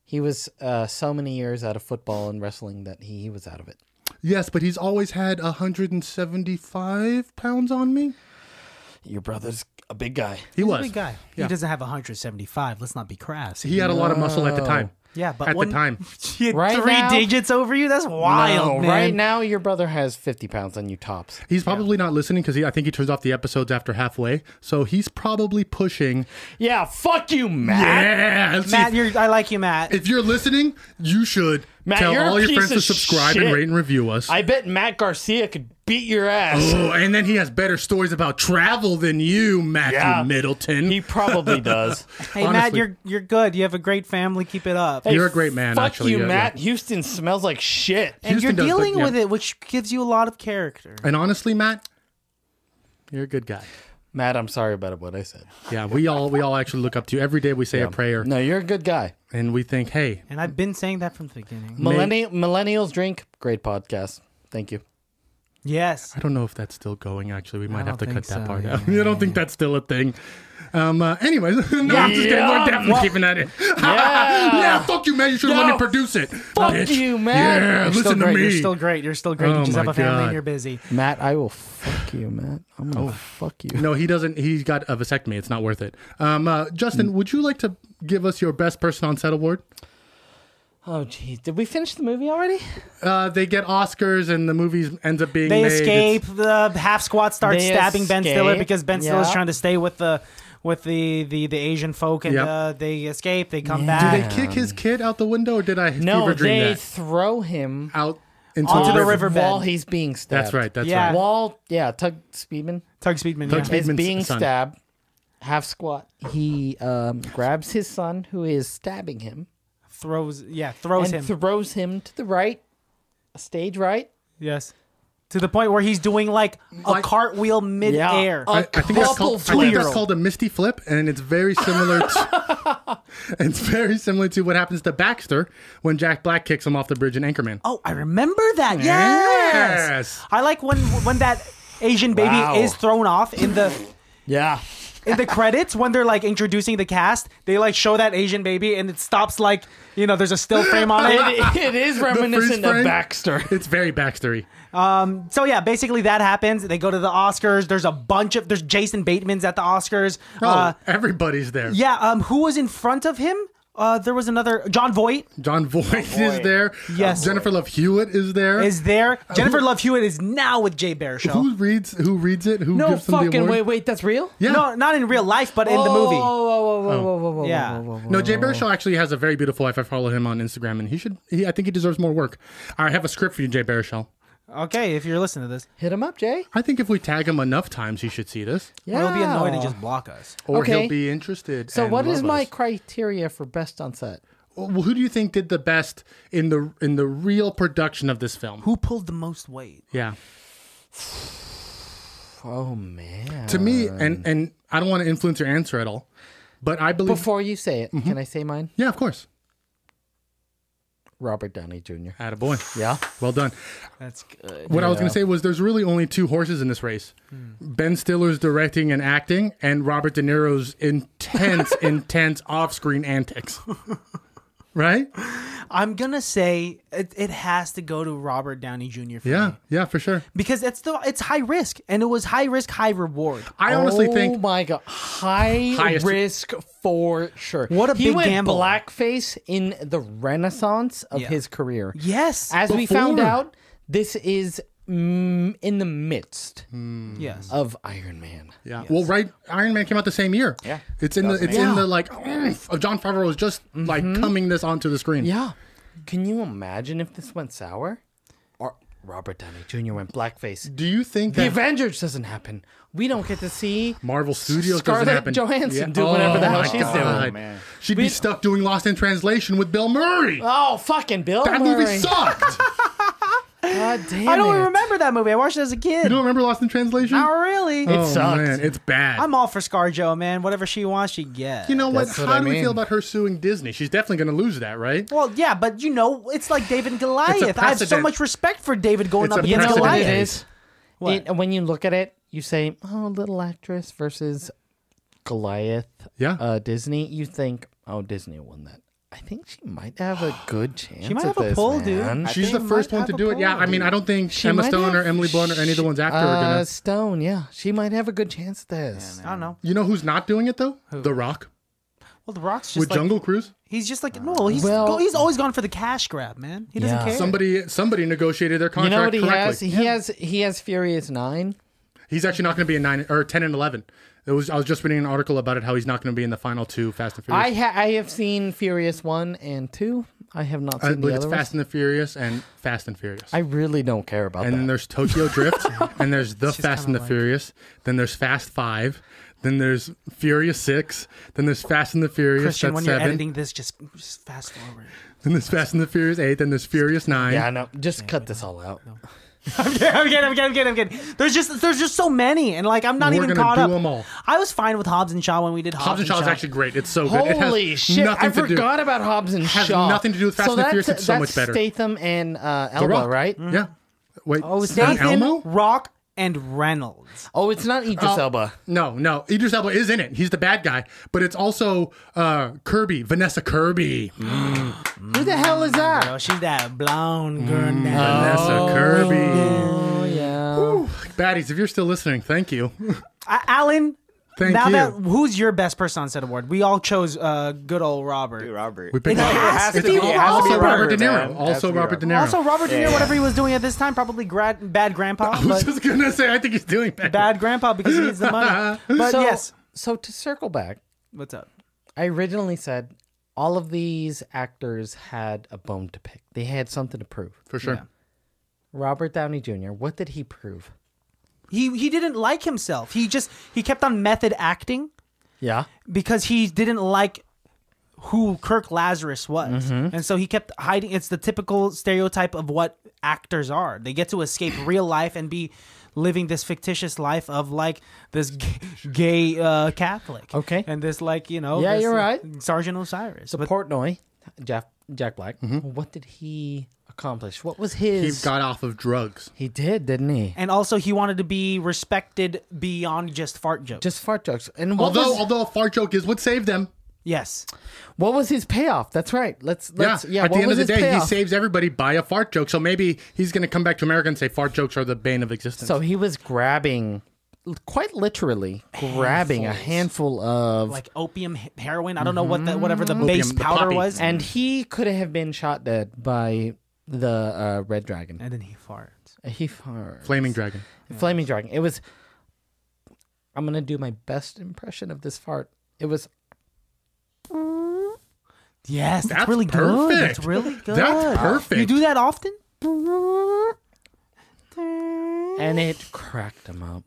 He was uh, so many years out of football and wrestling that he, he was out of it. Yes, but he's always had 175 pounds on me. Your brother's a big guy. He He's was a big guy. Yeah. He doesn't have 175. Let's not be crass. He had a lot of muscle at the time. yeah, but at when the time. he had Right three now- digits over you. That's wild, No, man. right now your brother has 50 pounds on you tops. He's probably not listening because I think he turns off the episodes after halfway. So he's probably pushing. Yeah, fuck you, Matt. Yeah, see Matt, you're, I like you, Matt. if you're listening, you should Matt, tell you're a all your piece friends to subscribe shit. and rate and review us. I bet Matt Garcia could beat your ass. oh, and then he has better stories about travel than you, Matthew Yeah. Middleton. He probably does. hey, Matt, you're you're good. You have a great family. Keep it up. Hey, You're a great man, Fuck actually, you, yeah, Matt. Houston smells like shit. and Houston you're does, but dealing yeah. with it, which gives you a lot of character. and honestly, Matt, you're a good guy. Matt, I'm sorry about what I said. Yeah, we all we all actually look up to you every day. We say a prayer, No, you're a good guy. and we think, hey, And I've been saying that from the beginning. Millennial, millennials drink. Great podcast. Thank you. Yes. I don't know if that's still going. Actually, we might have to cut think that part yeah. out. I don't think that's still a thing. Um. Uh, anyways, no, I'm just kidding. Yeah, We're definitely well- keeping that in. Yeah. yeah, fuck you, man. You should have let me produce it. fuck bitch. you, man. Yeah, You're still listen to great. me. You're still great. You're still great. Oh you just my have a family God. and you're busy. Matt, I will fuck you, Matt. I'm gonna fuck you. No, he doesn't. He's got a vasectomy. It's not worth it. Um, uh, Justin, Mm. would you like to give us your best person on set award? Oh, jeez. Did we finish the movie already? Uh, they get Oscars, and the movie ends up being They made. escape. It's- The half squad starts They stabbing Ben Stiller escape, because Ben Stiller's yeah. trying to stay with the with the the, the Asian folk, and Yep. uh, they escape. They come Yeah. Did back they kick his kid out the window, or did I No, fever dream they that throw him out into Onto the the river? riverbed. while he's being stabbed. That's right. That's Yeah. right. While yeah, Tugg Speedman Tugg Speedman. Tugg yeah. is being son. stabbed, half squat. He um, grabs his son who is stabbing him throws. Yeah, throws and him. throws him to the right, stage right. yes. To the point where he's doing like a Like- cartwheel midair. A I, I think that's called, I think that's two-year-old. called a misty flip, and it's very similar. to It's very similar to what happens to Baxter when Jack Black kicks him off the bridge in Anchorman. Oh, I remember that. Yes. Yes. I like when when that Asian baby Wow. is thrown off in the Yeah. In the credits when they're like introducing the cast. They like show that Asian baby and it stops like you know there's a still frame on it. It, it is reminiscent of frame? Baxter. It's very Baxtery. Um, so yeah, basically that happens. They go to the Oscars. There's a bunch of there's Jason Bateman's at the Oscars. Oh, Uh, everybody's there. yeah. Um, who was in front of him? Uh, there was another Jon Voight Jon Voight is there. Yes. Jennifer Love Hewitt is there. is there. Jennifer who- Love Hewitt is now with Jay Baruchel. who reads? Who reads it? Who No gives them the fucking award? wait, wait, that's real? Yeah. No, not in real life, but in the movie. Whoa, whoa, whoa, whoa, whoa, whoa, whoa, Yeah. whoa, whoa, whoa. No, Jay Baruchel actually has a very beautiful wife. I follow him on Instagram, and he should. He, I think he deserves more work. I have a script for you, Jay Baruchel. Okay, if you're listening to this, Hit him up, Jay. I think if we tag him enough times, he should see this, Yeah. he'll be annoyed and just block us. or Okay. he'll be interested. So, and what is love my us. criteria for best on set? Well, who do you think did the best in the in the real production of this film? Who pulled the most weight? Yeah, Oh man. to me, and and I don't want to influence your answer at all, but I believe. Before you say it, Mm-hmm. can I say mine? yeah, of course. Robert Downey Jr. Attaboy. Yeah. Well done. That's good. What I was going to say was there's really only two horses in this race. Hmm. Ben Stiller's directing and acting and Robert De Niro's intense intense off-screen antics. right? I'm gonna say it, it has to go to Robert Downey Jr. For Yeah. me. Yeah, for sure. because it's the it's high risk and it was high risk, high reward. I honestly oh think my god, high Highest- risk for sure. What a he big went gamble. Blackface in the renaissance of Yeah. his career. Yes, As we found out, this is mm, in the midst yes. of Iron Man. yeah. Well, right Iron Man came out the same year. Yeah. It's in the it's in the like oomph of Jon Favreau is just like coming this onto the screen. Yeah. Can you imagine if this went sour? Or Robert Downey Jr. went blackface. Do you think The that Avengers doesn't happen. We don't get to see Marvel Studios Scarlett doesn't happen? Johansson do whatever the hell my she's God. doing. Oh, man. She'd We- be stuck doing Lost in Translation with Bill Murray. Oh, fucking Bill that Murray. movie sucked. God damn I don't it. remember that movie. I watched it as a kid. you don't remember Lost in Translation? Not really. oh sucked. man, it's bad. I'm all for ScarJo, man. Whatever she wants, she gets. you know what? That's what How I do we feel about her suing Disney? She's definitely going to lose that, right? Well, yeah, but you know, it's like David and Goliath. I have so much respect for David going It's up a You against know precedent. Goliath. is? What? It, when you look at it, you say, "Oh, little actress versus Goliath." Yeah. Uh, Disney. You think, "Oh, Disney won that." I think she might have a good chance. She might at have a this, pull, dude. She's the first one to have a do it. Yeah, pull, I mean, I don't think She Emma might Stone or Emily Blunt or any of the ones after uh, are gonna. Stone, yeah, she might have a good chance at this. I don't know. You know who's not doing it though? The Rock Well, The Rock's just with like Jungle Cruise. he's just like no, he's Well- go, he's always gone for the cash grab, man. He doesn't Yeah. care. Somebody, somebody negotiated their You contract know what he correctly. has? He has he has Furious Nine. He's actually not going to be in nine or ten and eleven. It was. I was just reading an article about it. How he's not going to be in the final two Fast and Furious. I ha- I have seen Furious One and Two. I have not I seen the believe it's other Fast and the Furious and Fast and Furious. I really don't care about and then that. there's Tokyo Drift, and there's the Fast and the like- Furious. Then there's Fast Five. Then there's Furious Six. Then there's Fast and the Furious. Christian, that's when you're seven. editing this, just just fast forward. Then there's Fast and the Furious Eight. Then there's Furious Nine. Yeah, no, just cut this all out. I'm kidding, I'm kidding, I'm kidding, I'm kidding, I'm kidding. There's just there's just so many, and like I'm not We're even gonna caught do up. them all. I was fine with Hobbs and Shaw when we did Hobbs, Hobbs and Shaw is actually great. It's so good. Holy it has shit! Nothing I to do. forgot about Hobbs and has Shaw. nothing to do with Fast so and the that's, Furious. It's so that's much better. Statham and uh, The Elba, Rock. right? Yeah. Wait. Oh, it's not Nathan, Elmo? Rock, and Reynolds. Oh, it's not Idris Oh, Elba. No, no. Idris Elba is in it. He's the bad guy. But it's also uh, Kirby, Vanessa Kirby. Who the hell is that? Oh, she's that blonde girl. Mm. now. Vanessa Kirby. Oh yeah. Baddies, if you're still listening, thank you. Uh, Alan, Thank now you. that who's your best person on set award? We all chose uh, good old Robert. Dude, Robert. We picked It has to be also Robert, Robert De. Niro. It Also to Robert De Niro. Also, Robert De Niro, Yeah. whatever he was doing at this time, probably grad, bad grandpa, I was just gonna say, I think he's doing bad. bad grandpa because he needs the money. But so, yes, So to circle back, what's up? I originally said all of these actors had a bone to pick. They had something to prove. for sure. Yeah. Robert Downey Jr. What did he prove? He he didn't like himself. He just he kept on method acting Yeah. because he didn't like who Kirk Lazarus was. Mm-hmm. And so he kept hiding it's the typical stereotype of what actors are. They get to escape real life and be living this fictitious life of like this g- gay uh, Catholic. Okay. And this like, you know, Yeah, this, you're right. Sergeant Osiris. So But Portnoy, Jack Jack Black. Mm-hmm. What did he accomplish? What was his? He got off of drugs. He did, didn't he? and also he wanted to be respected beyond just fart jokes. Just fart jokes. And what Although, was although a fart joke is what saved them. yes. what was his payoff? That's right. Let's let's yeah. yeah. At what the end of the his day, he saves everybody by a fart joke. So maybe he's gonna come back to America and say fart jokes are the bane of existence. So he was grabbing, quite literally, grabbing a handful of, Like opium he- heroin. I don't know what the whatever the Opium, base the powder poppy. was. and he could have been shot dead by the uh, red dragon. and then he farts. He farted. Flaming dragon. Flaming dragon. It was. I'm gonna do my best impression of this fart. It was. Yes, that's, That's really good. That's really good. That's perfect. You do that often? and it cracked him up.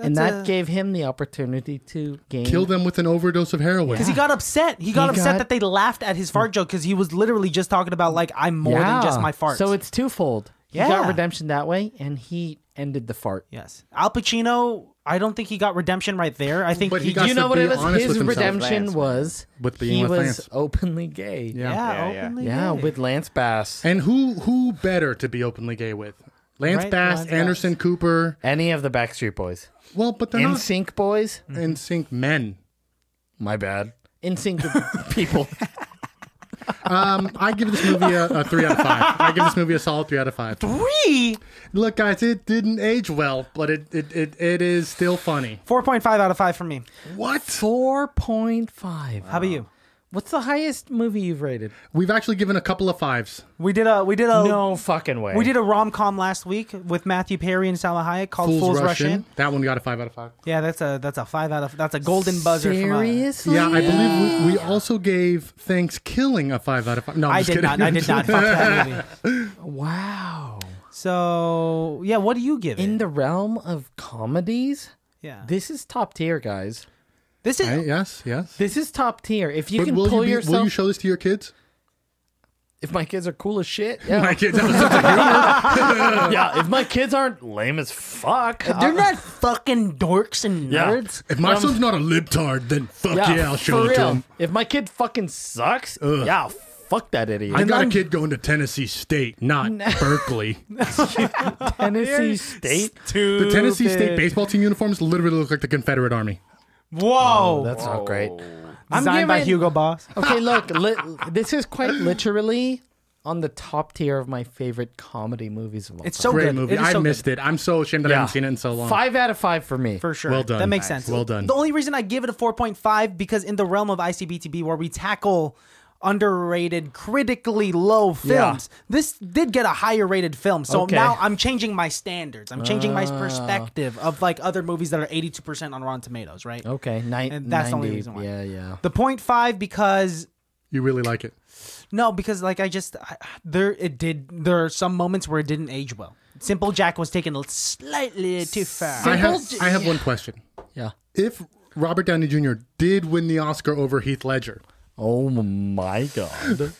And that a- gave him the opportunity to gain. Kill them with an overdose of heroin. Because he got upset. He got He upset got- that they laughed at his fart joke because he was literally just talking about like I'm more than just my farts. So it's twofold. He Yeah. got redemption that way, and he ended the fart. yes, Alpa Chino. I don't think he got redemption right there. I think But he he, got you know what be it was? honest His with himself. redemption Lance, was With being he with was Lance. openly gay. Yeah. yeah, Yeah, yeah. openly Yeah, gay. with Lance Bass. And who who better to be openly gay with? Lance Right, Bass, Lance Anderson Cooper. Any of the Backstreet Boys. Well, but they're In not Sync Boys. in sync men. My bad. NSYNC people. Um, I give this movie a, a three out of five. I give this movie a solid three out of five. three. Look, guys, it didn't age well, but it it, it, it is still funny. Four point five out of five for me. What? Four point five. How about you? What's the highest movie you've rated? We've actually given a couple of fives. We did a we did a no fucking way. we did a rom com last week with Matthew Perry and Salma Hayek called Fools, Rush, in. That one got a five out of five. Yeah, that's a that's a five out of that's a golden buzzer. From Seriously? Yeah, I believe we, we also gave ThanksKilling a five out of five. No, I'm I just did kidding. not. I did not. Fuck that movie. Wow. So yeah, what do you give it? In the realm of comedies, yeah, this is top tier, guys. This is Right? Yes, yes. This is top tier. If you But can will pull you be, yourself, will you show this to your kids? if my kids are cool as shit, yeah, My kids have a sense of humor. yeah. If my kids aren't lame as fuck, they're I'll- not fucking dorks and Yeah. nerds. If my um, son's not a libtard, then fuck yeah, I'll show for it to real. him. If my kid fucking sucks, Ugh. yeah, fuck that idiot. I got a I'm- kid going to Tennessee State, not Berkeley. Tennessee State. The Tennessee State baseball team uniforms literally look like the Confederate Army. Whoa, oh, That's not great. I'm designed by Hugo Boss. Okay, look, li- this is quite literally on the top tier of my favorite comedy movies of all It's time. so Great good. movie. It is I so missed good. it. I'm so ashamed that I haven't seen it in so long. Five out of five for me. For sure. Well done. That makes Nice. sense. Well done. The only reason I give it a 4.5 because in the realm of ICBTB where we tackle underrated, critically low films, this did get a higher rated film. So Okay. now I'm changing my standards. I'm changing my ah. perspective of like other movies that are 82% on Rotten Tomatoes, right? Okay, ni- And that's the only 90 reason why. Yeah, yeah. The five because You really like it. no, because like I just I, there it did there are some moments where it didn't age well. Simple Jack was taken a slightly too far. I have, I have one question. Yeah. If Robert Downey Jr. did win the Oscar over Heath Ledger, Oh my god.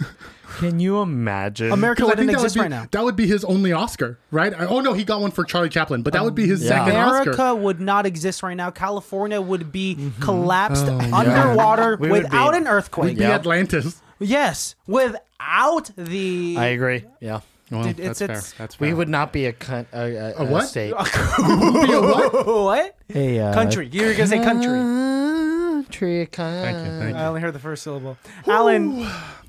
Can you imagine? America I wouldn't think that would, exist be, right now. that would be his only Oscar, right? I- Oh no, he got one for Charlie Chaplin, but that would be his second America Oscar. America would not exist right now. California would be Mm-hmm. collapsed Oh, underwater We would without be- an earthquake. We'd be Yeah. Atlantis. Yes, without the. I agree. Yeah. Well, Dude, that's it's- fair. That's fair. We would not be a, con- a, a, a what? state. A what? what? Hey, uh, Country. You're gonna say country. Country. Thank you. Thank I only heard the first syllable. Alan,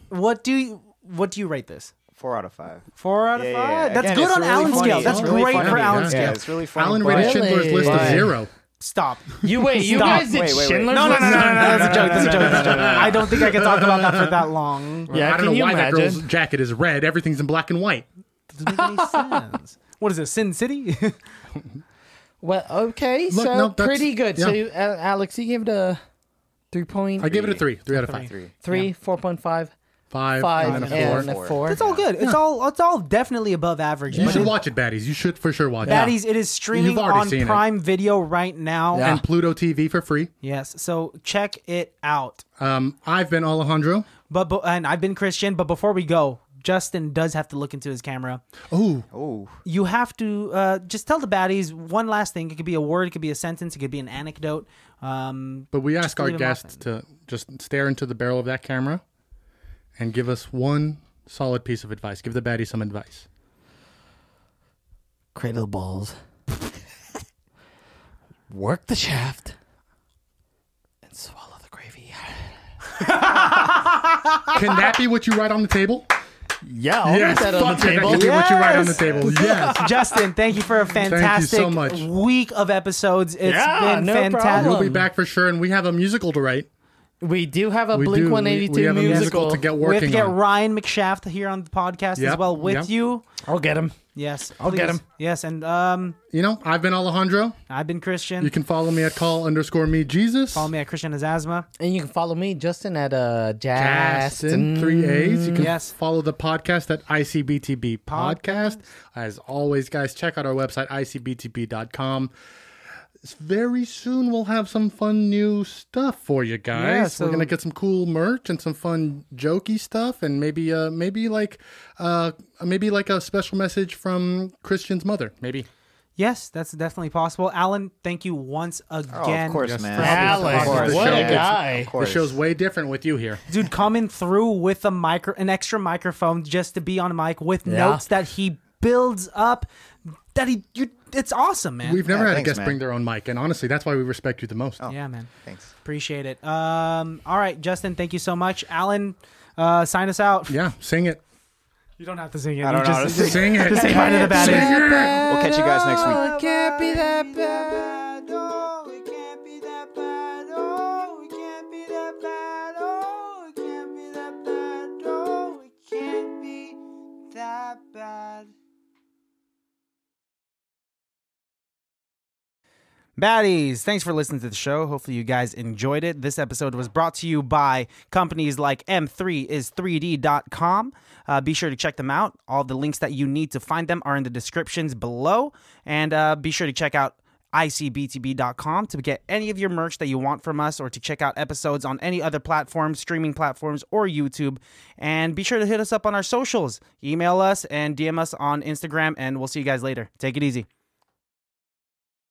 what do you what do you rate this? Four out of five. Four out of Yeah, five. yeah, yeah. That's Again, good it's on really Alan's funny. scale. That's It's really great funny. for Alan's Yeah. Yeah, scale. it's really fun. Alan but- rated Schindler's List Why? a zero. Stop. You wait. You Stop. guys did Wait, wait, wait. Schindler's No, no, List? no, no, no, no. That's a joke. That's a joke. That's a joke. I don't think I can talk about that for that long. Yeah. I don't can know you why imagine? that girl's jacket is red. Everything's in black and white. Doesn't make any sense. What is it? Sin City? Well, okay, Look, so no, that's- pretty good. So, yeah. you, uh, Alex, you gave it a three point I gave it a three. Three out of five. Three. three, four point five, Five, five, and and a four. a Four. four. it's all good. It's all it's all definitely above average. You should it- watch it, baddies. You should for sure watch it. Baddies, it is streaming You've already on seen it. Prime Video right now. Yeah. And Pluto TV for free. Yes, so check it out. Um, I've been Alejandro. But, but and I've been Christian. But before we go, Justin does have to look into his camera. Oh, Oh, You have to uh, just tell the baddies one last thing. It could be a word, it could be a sentence, it could be an anecdote. Um, but we ask our leave 'em off guests to just stare into the barrel of that camera and give us one solid piece of advice. Give the baddie some advice. Cradle balls. Work the shaft and swallow the gravy. Can that be what you write on the table? Yeah, I'll yes, put that on the table. can be what you write on the Yes. table. Yes. Justin, thank you for a fantastic so much. week of episodes. It's Yeah, been no fantastic. problem. We'll be back for sure, and we have a musical to write. We do have a We Blink do. We- 182 we have a musical. musical to get working. We have to get on. Ryan McShaft here on the podcast as well with yep. you. I'll get him. Yes, I'll get him. Yes, and um, You know, I've been Alejandro. I've been Christian. You can follow me at call underscore me Jesus. Follow me at Christian has asthma. And you can follow me, Justin, at uh, Justin, Justin. three A's. You can Yes. follow the podcast at ICBTB Podcast. As always, guys, check out our website, ICBTB.com. Very soon, we'll have some fun new stuff for you guys. Yeah, so- We're gonna get some cool merch and some fun jokey stuff, and maybe, uh, maybe like, uh, maybe like a special message from Christian's mother. Maybe. Yes, that's definitely possible. Alan, thank you once oh again. of course, Yes, man. for helping us Alex, talk about the what a guy. Of The show's way different with you here. Dude, coming through with a micro, an extra microphone just to be on a mic with Yeah. notes that he builds up. That he, you, it's awesome, man. We've never Yeah, had thanks, a guest man. bring their own mic, and honestly, that's why we respect you the most. Oh, yeah, man. Thanks. Appreciate it. Um, all right, Justin, thank you so much. Alan, uh, sign us out. Yeah, sing it. You don't have to sing it. I don't know. just, Just Sing it. say bye to the bad Sing it. We'll catch you guys next week. Baddies, thanks for listening to the show. Hopefully, you guys enjoyed it. This episode was brought to you by companies like M3is3D.com. Uh, be sure to check them out. All the links that you need to find them are in the descriptions below. And uh, be sure to check out icbtb.com to get any of your merch that you want from us or to check out episodes on any other platforms, streaming platforms, or YouTube. And be sure to hit us up on our socials. Email us and DM us on Instagram, and we'll see you guys later. Take it easy.